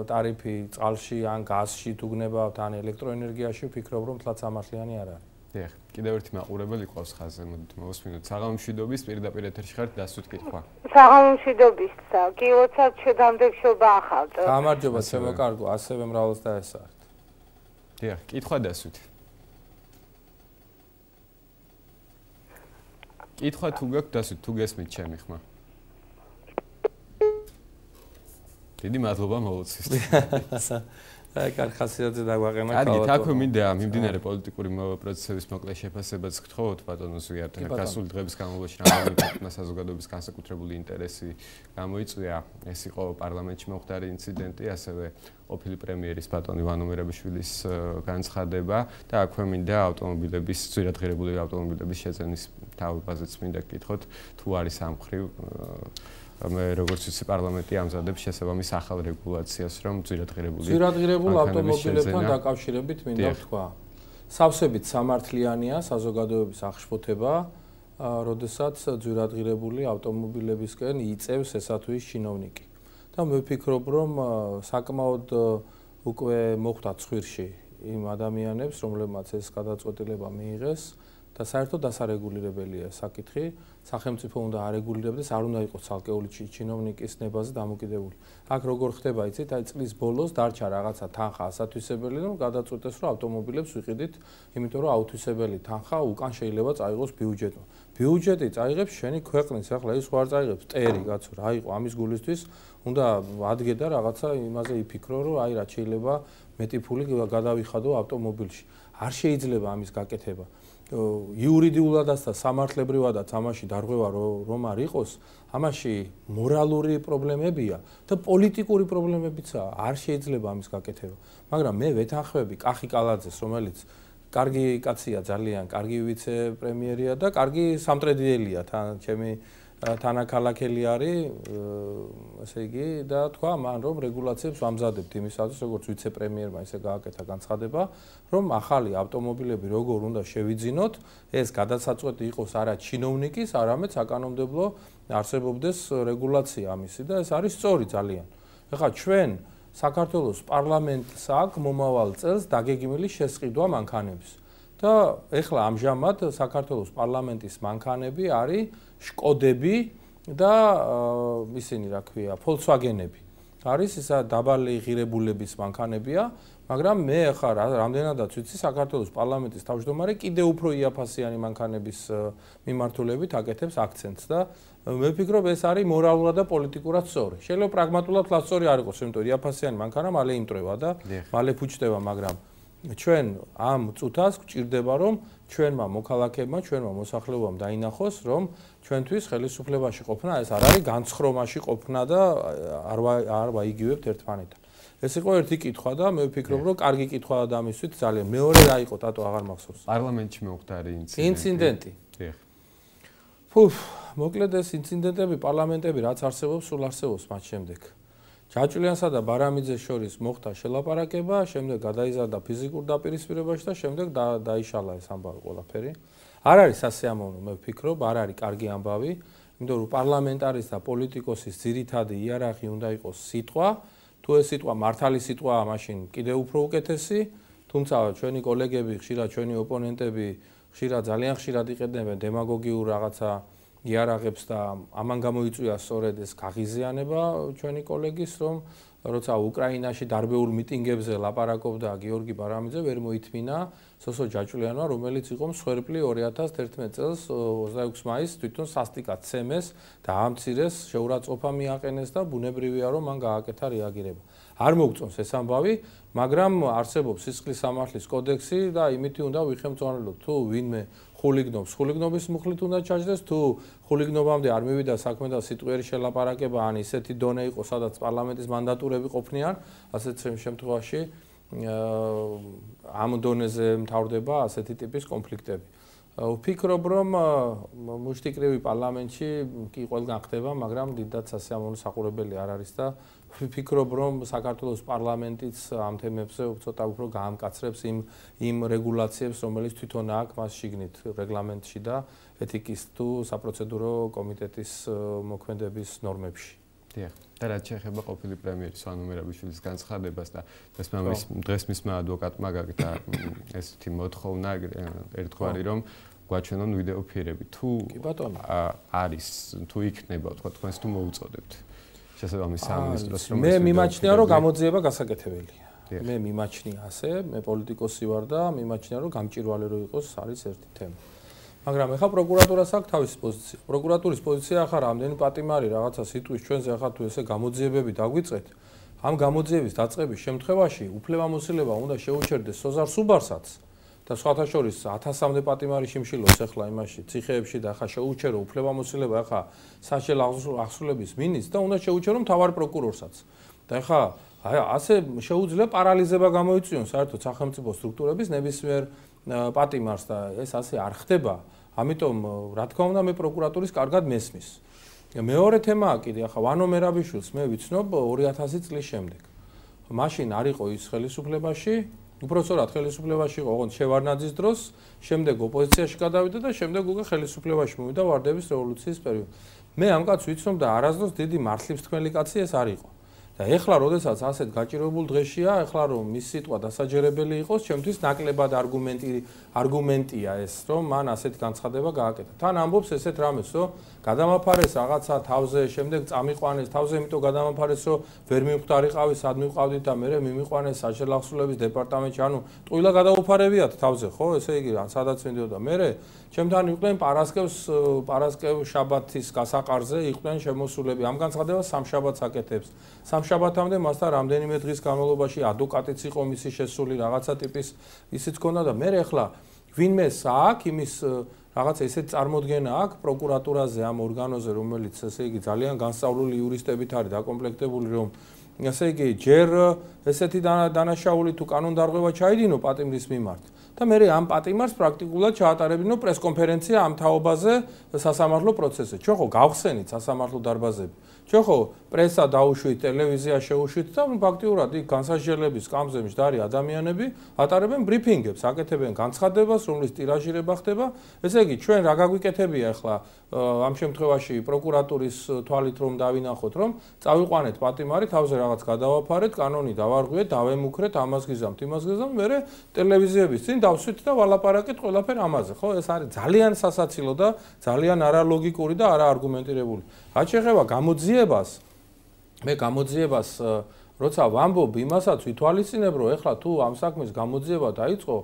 ტარიფი წყალში ან გაზში თუ გნებავთ ან ელექტროენერგიაში, ვფიქრობ რომ თლაც ამართლიანი არ არის. დიახ, კიდევ ერთი მაყურებელი ყავს ხაზზე, მოდით მოვსმინოთ. საღამომშვიდობის პირდაპირ ეთერში ხართ დასვით კითხვა. საღამომშვიდობის, კი, ოცად შეგამდექშობა ახალთ. გამარჯობა, შემოკარგო, ასევე მრავლს დაესახეთ. დიახ, კითხვა დასვით. კითხვა თუ გაქვთ დასვით, თუ გესმით ჩემი ხმა? დიდი მადლობა მოლოცვის. აი, კარ ხასიათზე დაგვაყენა კალათო. კარგი, თაქვე მინდა მიმდინარე პოლიტიკური პროცესების მოკლე შეფასებაც გთხოვოთ ბატონო ზვიართ. გასულ დღეების განმავლობაში რამდენიმე საზოგადოების განსაკუთრებული ინტერესი გამოიწვია. ეს იყო პარლამენტში მოხდარი ინციდენტი, ასევე ოფილი პრემიერის ბატონ ივანო მერაბიშვილის განცხადება და აქვე მინდა ავტომობილების, ზვირადღირებული ავტომობილების შეძენის თავებაზეც მინდა გკითხოთ, თუ არის ამ ხრივ მე როგორც ვიცი პარლამენტი ამზადებს შესაბამის ახალ რეგულაციას რომ ძირადღირებული ძირადღირებულ ავტომობილებთან დაკავშირებით მინდა ვთქვა სავსებით სამართლიანია საზოგადოების აღშფოთება როდესაც ძირადღირებული ავტომობილებისკენ იწევს ესათვის ჩინოვნიკი და მე ვფიქრობ რომ საკმაოდ უკვე მოხდა ცხვირში იმ ადამიანებს რომლებმაც ეს გადაწყვეტილება მიიღეს და საერთოდ დასარეგულირებელია საკითხი. სახელმწიფო უნდა არეგულირებდეს არ უნდა იყოს ცალკეული ჩინოვნიკის ნებაზე დამოკიდებული. აქ როგორ ხდება იცით? აი წლის ბოლოს დარჩა რაღაცა თანხა ასათვისებელი რომ გადაწყვეტეს რომ ავტომობილებს ვიყიდით იმიტომ რომ აუთვისებელი თანხა უკან შეიძლება წაიღოს ბიუჯეტმა ბიუჯეტი წაიღებს შენი ქვეყნის ახლა ის არ წაიღებს ტერი კაცო რა იყო? ამის გულისთვის უნდა ადგე და რაღაცა იმაზე იფიქრო რომ აი რა შეიძლება მეტი ფული გადავიხადო ავტომობილში. არ შეიძლება ამის გაკეთება იურიდიულადაც და სამართლებრივადაც ამაში დარღვევა რომ არ იყოს, ამაში მორალური პრობლემებია და პოლიტიკური პრობლემებიცაა. არ შეიძლება ამის გაკეთება. მაგრამ მე ვეთანხმები კახი კალაძეს, რომელიც კარგი კაცია ძალიან, კარგი ვიცე-პრემიერია და კარგი სამტრედიელია თან ჩემი თანაქალაქელი არის ესე იგი და თქვა მან რომ რეგულაციებს ვამზადებთ იმისათვის როგორც ვიცე-პრემიერმა ისე გააკეთა განცხადება რომ ახალი ავტომობილები როგორ უნდა შევიძინოთ ეს გადასაწყვეტი იყოს არა ჩინოვნიკის არამედ საკანონმდებლო არსებობდეს რეგულაცია ამისი და ეს არის სწორი ძალიან. ეხლა ჩვენ საქართველოს პარლამენტს აქვს მომავალ წელს დაგეგმილი შესყიდვა მანქანების და ეხლა ამჟამად საქართველოს პარლამენტის მანქანები არის შკოდები და ისინი რა ქვია Volkswagen-ები არის ისა დაბალი ღირებულების მანქანებია მაგრამ მე ახლა რამდენადაც ვიცი საქართველოს პარლამენტის თავმჯდომარე კიდე უფრო იაფასიანი მანქანების მიმართულებით აკეთებს აქცენტს და მე ვფიქრობ ეს არის მორალურად და პოლიტიკურად სწორი. შეიძლება პრაგმატულად ფლასწორი არ იყოს, იმიტომ რომ იაფასიანი მანქანა მალე იმტრევა და მალე ფუჭდება, მაგრამ ჩვენ ამ წუთას გვჭირდება რომ ჩვენმა მოქალაქეებმა, ჩვენმა მოსახლეობამ დაინახოს, რომ ჩვენთვის ხელისუფლებაში ყოფნა ეს არ არის განცხრომაში ყოფნა და არ არ ვაიგივებთ ერთმანეთთან. ეს იყო ერთი კითხვა და მე ვფიქრობ, რომ კარგი კითხვა და ამისთვის ძალიან მეორე რა იყო, თატო აღარ მახსოვს. პარლამენტში მოხდა რი ინციდენტი. ინციდენტი. დიახ. ფუფ, მოკლედ ეს ინციდენტები პარლამენტები რაც არსებობს, სულ არსებობს მათ შემდეგ. ჯაჭულიანსა და ბარამიძეს შორის მოხდა შელაპარაკება, შემდეგ გადაიზარდა ფიზიკურ დაპირისპირებაში და შემდეგ დაიშალა ეს ამბავი ყველაფერი. არ არის სასიამოვნო, მე ვფიქრობ, არ არის კარგი ამბავი, იმიტომ რომ პარლამენტარის და პოლიტიკოსის ძირითადი იერარქია უნდა იყოს სიტყვა. თუ ეს სიტყვა მართალი სიტყვაა, მაშინ კიდევ უფრო უკეთესი. თუმცა ჩვენი კოლეგები, ხშირად ჩვენი ოპონენტები ხშირად ძალიან ხშირად იყენებენ დემაგოგიურ რაღაცა იარაღებს და ამან გამოიწვია სწორედ ეს გაღიზიანება ჩვენი კოლეგის რომ როცა უკრაინაში დარბეულ მიტინგებზე ლაპარაკობდა გიორგი ბარამიძე ვერ მოითმინა სოსო ჯაჭულიანმა რომელიც იყო მსხვერპლი 2011 წელს 26 მაისს თვითონ სასტიკად ცემეს და ამცირეს შეურაცხყოფა მიაყენეს და ბუნებრივია რომ მან გააკეთა რეაგირება. არ მოგწონს ეს ამბავი მაგრამ არსებობს სისხლის სამართლის კოდექსი და იმითი უნდა ვიხემწონელოთ თუ ვინმე ხულიგნობს, ხულიგნობის მუხლით უნდა ჩაჯდეს თუ ხულიგნობამდე არ მივიდა საქმე და სიტყვიერი შელაპარაკება ან ისეთი დონე იყო, სადაც პარლამენტის მანდატურები ყოფნიან, ასეთ შემთხვევაში ამ დონეზე მთავრდება ასეთი ტიპის კონფლიქტები. ვფიქრობ, რომ მუშტიკრივი პარლამენტში კი ყველგან ხდება, მაგრამ დიდად სასიამოვნო საყურებელი არ არის და ვფიქრობ, რომ საქართველოს პარლამენტიც ამ თემებზე ცოტა უფრო გაამკაცრებს იმ იმ რეგულაციებს, რომელიც თვითონ აქვს მას შიგნით რეგლამენტში და ეთიკის თუ საპროცედურო კომიტეტის მოქმედების ნორმებში. დიახ. და რაც შეეხება ყოფილი პრემიერის ვანო მერაბიშვილის განცხადებას და დღეს მის დღეს მისმა ადვოკატმა გაკეთა ესეთი მოთხოვნა ერთგვარი რომ გვაჩვენონ ვიდეო ფირები თუ კი ბატონო. არის თუ იქნება თქვა თქვენს თუ მოუწოდებთ შესაძლოა სამინისტროს რომ მე მიმაჩნია რომ გამოძიება გასაკეთებელია მე მიმაჩნია ასე მე პოლიტიკოსი ვარ და მიმაჩნია რომ გამჭირვალე რო იყოს არის ერთი თემა. მაგრამ ეხა პროკურატურას აქვს თავისი პოზიცია. პროკურატურის პოზიცია ახლა რამდენი პატიმარი რაღაცა სიტყვის ჩვენზე ახლა თუ ესე გამოძიებები დაგვიწეთ ამ გამოძიების დაწყების შემთხვევაში უფლებამოსილება უნდა შეუჩერდეს სოზარ სუბარსაც და სხვათა შორის 1000-მდე პატიმარი შიმშილოს ახლა იმაში ციხეებში და ახლა შეუჩერო უფლებამოსილება ახლა საშელ აღსრულების მინისტრს და უნდა შეუჩერო მთავარ პროკურორსაც. და ახლა აი ასე შეუძლია პარალიზება გამოიწვიონ საერთოდ სახელმწიფო სტრუქტურების ნებისმიერ პატიმარს და ეს ასე არ ხდება. ამიტომ რა თქმა უნდა მე პროკურატურის კარგად მესმის. მეორე თემაა კიდე ახლა ვანო მერაბიშვილს მე ვიცნობ 2000 წლის შემდეგ. მაშინ არ იყო ის ხელისუფლებაში უფრო სწორად ხელისუფლებაში იყო ოღონდ შევარნაძის დროს, შემდეგ ოპოზიციაში გადავიდა და შემდეგ უკვე ხელისუფლებაში მოვიდა ვარდების რევოლუციის პერიოდში. მე ამ კაცს ვიცნობ და არასდროს დიდი მართლმსქმელი კაცი ეს არ იყო. და ეხლა როდესაც ასეთ გაჭირებულ დღეშია, ეხლა რომ მის სიტყვა დასაჯერებელი იყოს, ჩემთვის ნაკლებად არგუმენტი არგუმენტია ეს, რომ მან ასეთ განცხადება გააკეთა. თან ამბობს ესეთ რამეს, რომ გადამაფარეს რაღაცა თავზე, შემდეგ წამიყვანეს თავზე, იმიტომ გადამაფარეს, რომ ვერ მიმختارიყავი, სად მივყავდით და მე მიმიყვანეს საჯარო აღსრულების დეპარტამენტში, ანუ ტყუილა გადაუფარებიათ თავზე, ხო? ესე იგი, სადაც მინდოდა. მე ჩემთან იყვნენ პარასკევს პარასკევ შაბათის გასაყარზე იყვნენ შემოსულები. ამ განცხადებას სამშაბათს აკეთებს. სამშაბათამდე მასთან რამდენიმე დღის განმავლობაში ადვოკატიც იყო მისი შესული რაღაცა ტიპის. ისიც ქონდა და მე ახლა ვინმე სააკ იმის რაღაც ესეთ წარმოდგენა აქვს პროკურატურაზე ამ ორგანოზე რომელიც ესე იგი ძალიან განსწავლული იურისტებით არის დაკომპლექტებული რომ ასე იგი ჯერ ესეთი დანაშაული თუ კანონდარღვევა ჩაიდინო პატიმრის მიმართ და მე ამ პატიმარს პრაქტიკულად ჩაატარებინო პრესკონფერენცია ამ თაობაზე სასამართლო პროცესზე. ჩვენ ხო გავხსენით სასამართლო დარბაზები. ჩვენ ხო პრესა დაუშვით, ტელევიზია შეუშვით და ფაქტიურად იქ განსაჯელების სკამზე მჯდარი ადამიანები ატარებენ ბრიფინგებს, აკეთებენ განცხადებას, რომლის ტირაჟირება ხდება. ესე იგი, ჩვენ რა გაგვიკეთებია ახლა ამ შემთხვევაში პროკურატურის თვალით რომ დავინახოთ, რომ წავიყვანეთ პატიმარი, თავზე რაღაც გადავაფარეთ, კანონი დავარღვიეთ, დავემუქრეთ, ამას გიზამთ, იმას გიზამთ, მე ტელევიზიების წინ დავსვით და ვალაპარაკეთ ყველაფერ ამაზე, ხო? ეს არის ძალიან სასაცილო და ძალიან არალოგიკური და არაარგუმენტირებული. რაც შეეხება გამოძიებას, მე გამოძიებას როცა ვამბობ იმასაც ვითვალისწინებ, რომ ეხლა თუ ამ საქმის გამოძიება დაიწყო,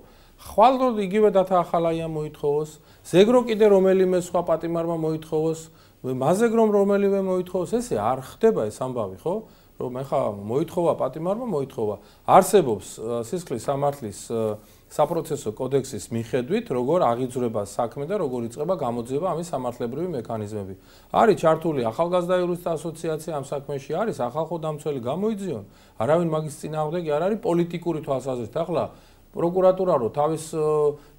ხვალ რო იგივე დათაახალაია მოითხოვოს, ზეგრო კიდე რომელიმე სხვა პატიმარმა მოითხოვოს, მაზეგრომ რომელიმე მოითხოვოს, ესე არ ხდება ეს ამბავი, ხო? რომ ეხლა მოითხოვა პატიმარმა მოითხოვა. არსებობს სისხლის სამართლის საპროცესო კოდექსის მიხედვით, როგორ აღიძვრება საქმე და როგორ იწყება გამოძიება ამის სამართლებრივი მექანიზმები. არის ჩართული ახალგაზრდა იურისტთა ასოციაცია ამ საქმეში, არის ახალხო დამცველი გამოიძიონ. არავინ მაგის წინააღმდეგი არ არის პოლიტიკური თვალსაზრისით. ახლა პროკურატურა რო თავის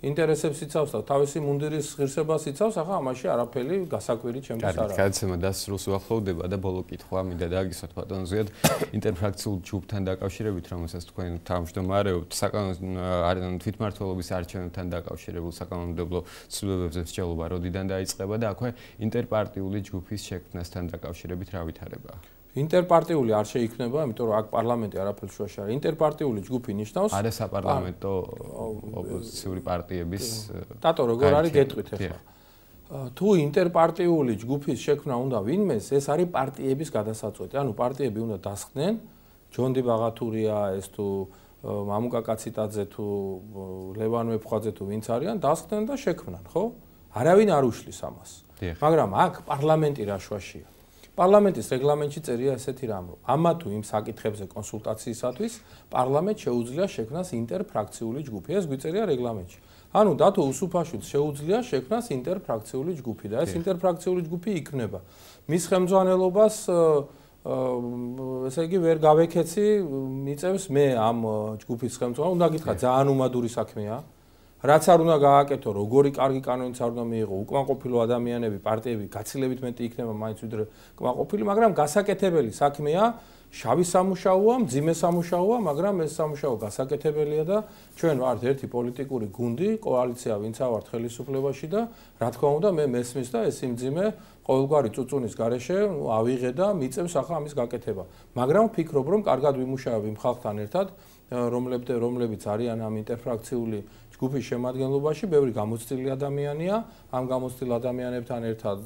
ინტერესებს იცავს და თავისი მუნდირის ღირსებას იცავს, ახლა ამაში არაფერი გასაკვირი ჩემთვის არ არის. კაცემა დასრულს უახლოვდება და ბოლო კითხვა მინდა დააგისოთ ბატონ ზიად ინტერფრაქციულ ჯგუფთან დაკავშირებით, რომელსაც თქვენ თავმჯდომარეობთ, საკანონმდებლო თვითმართველობის არჩევნებთან დაკავშირებულ საკანონმდებლო ცვლილებებზე მსჯელობა როდიდან დაიწყება და აქვე ინტერპარტიული ჯგუფის შექმნასთან დაკავშირებით რა ვითარებაა? ინტერპარტიული არ შეიქმნება, იმიტომ რომ აქ პარლამენტი არაფერს შუაში არ. ინტერპარტიული ჯგუფი ნიშნავს არა საპარლამენტო ოპოზიციური პარტიების დატო როგორ არის გეტყვით ახლა. თუ ინტერპარტიული ჯგუფის შექმნა უნდა ვინმეს, ეს არის პარტიების გადასაწყვეტი. ანუ პარტიები უნდა დასხდნენ, ჯონდი ბაღათურია ეს თუ მამუკა კაციტაძე თუ ლევან მეფხვაძე თუ ვინც არიან, დასხდნენ და შექმნან, ხო? არავინ არ უშლის ამას. მაგრამ აქ პარლამენტი რა შუაშია? პარლამენტის რეგლამენტში წერია ესეთი რამ, რომ ამა თუ იმ საკითხებზე კონსულტაციისათვის პარლამენტ შეუძლია შექმნას ინტერფრაქციული ჯგუფი. ეს გვიწერია რეგლამენტში. ანუ დათო უსუფაშვილს შეუძლია შექმნას ინტერფრაქციული ჯგუფი და ეს ინტერფრაქციული ჯგუფი იქნება. მის ხელმძღვანელობას ესე იგი ვერ გავეკეცი, მიწევს მე ამ ჯგუფის ხელმძღვანელს. უნდა გითხრა ძალიან უმადური საქმეა. რაც არ უნდა გააკეთო, როგორი კარგი კანონიც არ უნდა მიიღო, უკმაყოფილო ადამიანები, პარტიები გაცილებით მეტი იქნება მაინც ვიდრე უკმაყოფილი, მაგრამ გასაკეთებელი საქმეა, შავი სამუშაოა, მძიმე სამუშაოა, მაგრამ ეს სამუშაო გასაკეთებელია და ჩვენ ვართ ერთი პოლიტიკური გუნდი, კოალიცია, ვინც ავართ ხელისუფლებაში და რა თქმა უნდა, მე მესმის და ეს იმძიმე ყოველგვარი წუწუნის გარეშე ავიღე და მიწევს ახლა ამის გაკეთება. მაგრამ ვფიქრობ, რომ კარგად ვიმუშავებ იმ ხალხთან ერთად, რომლებიც რომლებიც არიან ამ ინტერფრაქციული ჯგუფის შემადგენლობაში ბევრი გამოცდილი ადამიანია. ამ გამოცდილ ადამიანებთან ერთად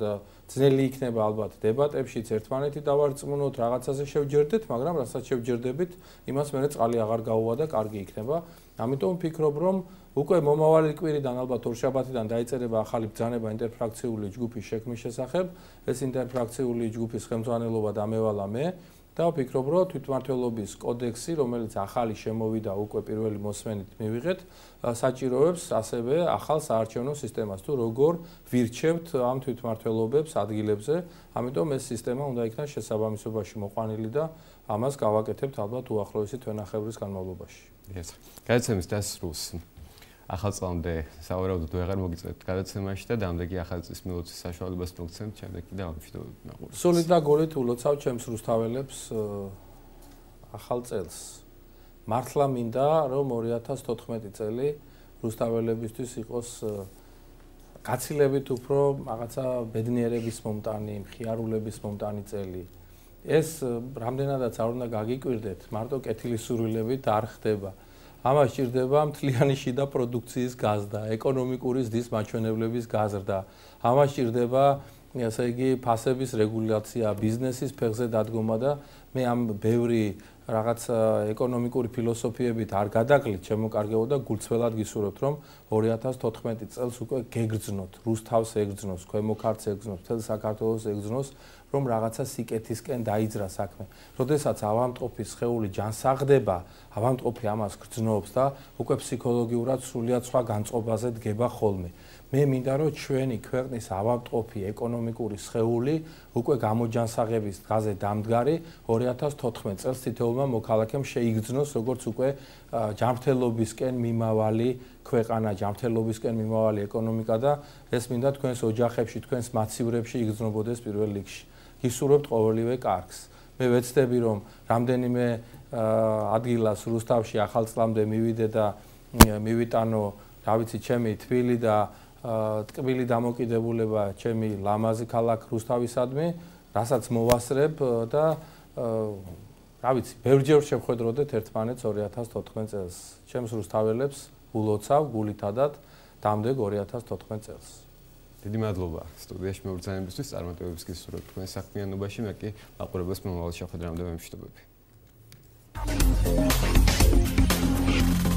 ძნელი იქნება ალბათ დებატებშიც ერთმანეთი დავარწმუნოთ, რაღაცაზე შევჯერდეთ, მაგრამ რასაც შევჯერდებით, იმას მე წყალი აღარ გაუვა და კარგი იქნება. ამიტომ ვფიქრობ, რომ უკვე მომავალი კვირიდან ალბათ ორშაბათიდან დაიწერება ახალი ბრძანება ინტერფრაქციული ჯგუფის შექმნის შესახებ. ეს ინტერფრაქციული ჯგუფის ხელმძღვანელობა დამევალა მე. და ვფიქრობ, რომ თვითმართველობის კოდექსი, რომელიც ახალი შემოვიდა უკვე პირველი მოსმენით მივიღეთ, საჭიროებს ასევე ახალ საარჩევნო სისტემას თუ როგორ ვირჩევთ ამ თვითმართველობებს ადგილებზე. ამიტომ ეს სისტემა უნდა იქნას შესაბამისობაში მოყვანილი და ამას გავაკეთებთ ალბათ უახლოესი თვენახევრის განმავლობაში. ეს. გაიცემის დასრულს ახალწლამდე სავარაუდოდ ვეღარ მოგიწევთ გადაცემაში და დამდეგი ახალწლის მილოცის საშუალებას მოგცემთ, შემდეგ კიდე ამშვიდობებით მაყურებთ. სულით და გოლით ულოცავ ჩემს რუსთაველებს ახალ წელს. მართლა მინდა რომ 2014 წელი რუსთაველებისთვის იყოს გაცილებით უფრო რაღაცა ბედნიერების მომტანი, მხიარულების მომტანი წელი. ეს რამდენადაც არ უნდა გაგიკვირდეთ, მარტო კეთილისურვილებით არ ხდება. ამას ჭირდება მთლიანი შიდა პროდუქციის გაზრდა, ეკონომიკური ზრდის მაჩვენებლების გაზრდა. ამას ჭირდება, ასე იგი, ფასების რეგულაცია, ბიზნესის ფეხზე დადგომა და მე ამ ბევრი რაღაც ეკონომიკური ფილოსოფიებით არ გადაკლით, შემოკარგებო და გულწრფელად გისურვებთ, რომ 2014 წელს უკვე გეგრძნოთ, რუსთავს ეგრძნოს, ქვემოქართს ეგრძნოს, მთელ საქართველოს ეგრძნოს რომ რაღაცა სიკეთისკენ დაიძრა საქმე. როდესაც ავამტყოფის ხეული ჯანსაღდება, ავამტყოფი ამას გრძნობს და უკვე ფსიქოლოგიურად სრულიად სხვა განწყობაზე დგება ხოლმე. მე მინდა რომ ჩვენი ქვეყნის ავამტყოფი ეკონომიკური სხეული უკვე გამოჯანსაღების გაზე დამდგარი 2014 წელს თითოეულმა მოქალაქემ შეიგრძნოს როგორც უკვე ჯანმრთელობისკენ მიმავალი ქვეყანა ჯანმრთელობისკენ მიმავალი ეკონომიკა და ეს მინდა თქვენს ოჯახებში, თქვენს მაცივრებში იგრძნობოდეს პირველ რიგში. გისურვებთ ყოველივე კარგს. მე ვეცდები რომ რამდენიმე ადგილას რუსთავში ახალწლამდე მივიდე და მივიტანო, რა ვიცი, ჩემი თბილი და ტკბილი დამოკიდებულება ჩემი ლამაზი ქალაქ რუსთავისადმი, რასაც მოვასწრებ და რა ვიცი, ბევრჯერ შევხედროდეთ ერთმანეთს 2014 წელს. ჩემს რუსთაველებს გულოცავ გულითადად დამდეგ 2014 წელს. დიდი მადლობა სტუდიაში მოგზაინებისთვის წარმატებებს გისურვებ თქვენ საქმიანობაში, მე კი მაყურებელს მომავალ შეხვედრამდე ვემშვიდობები. Thank you.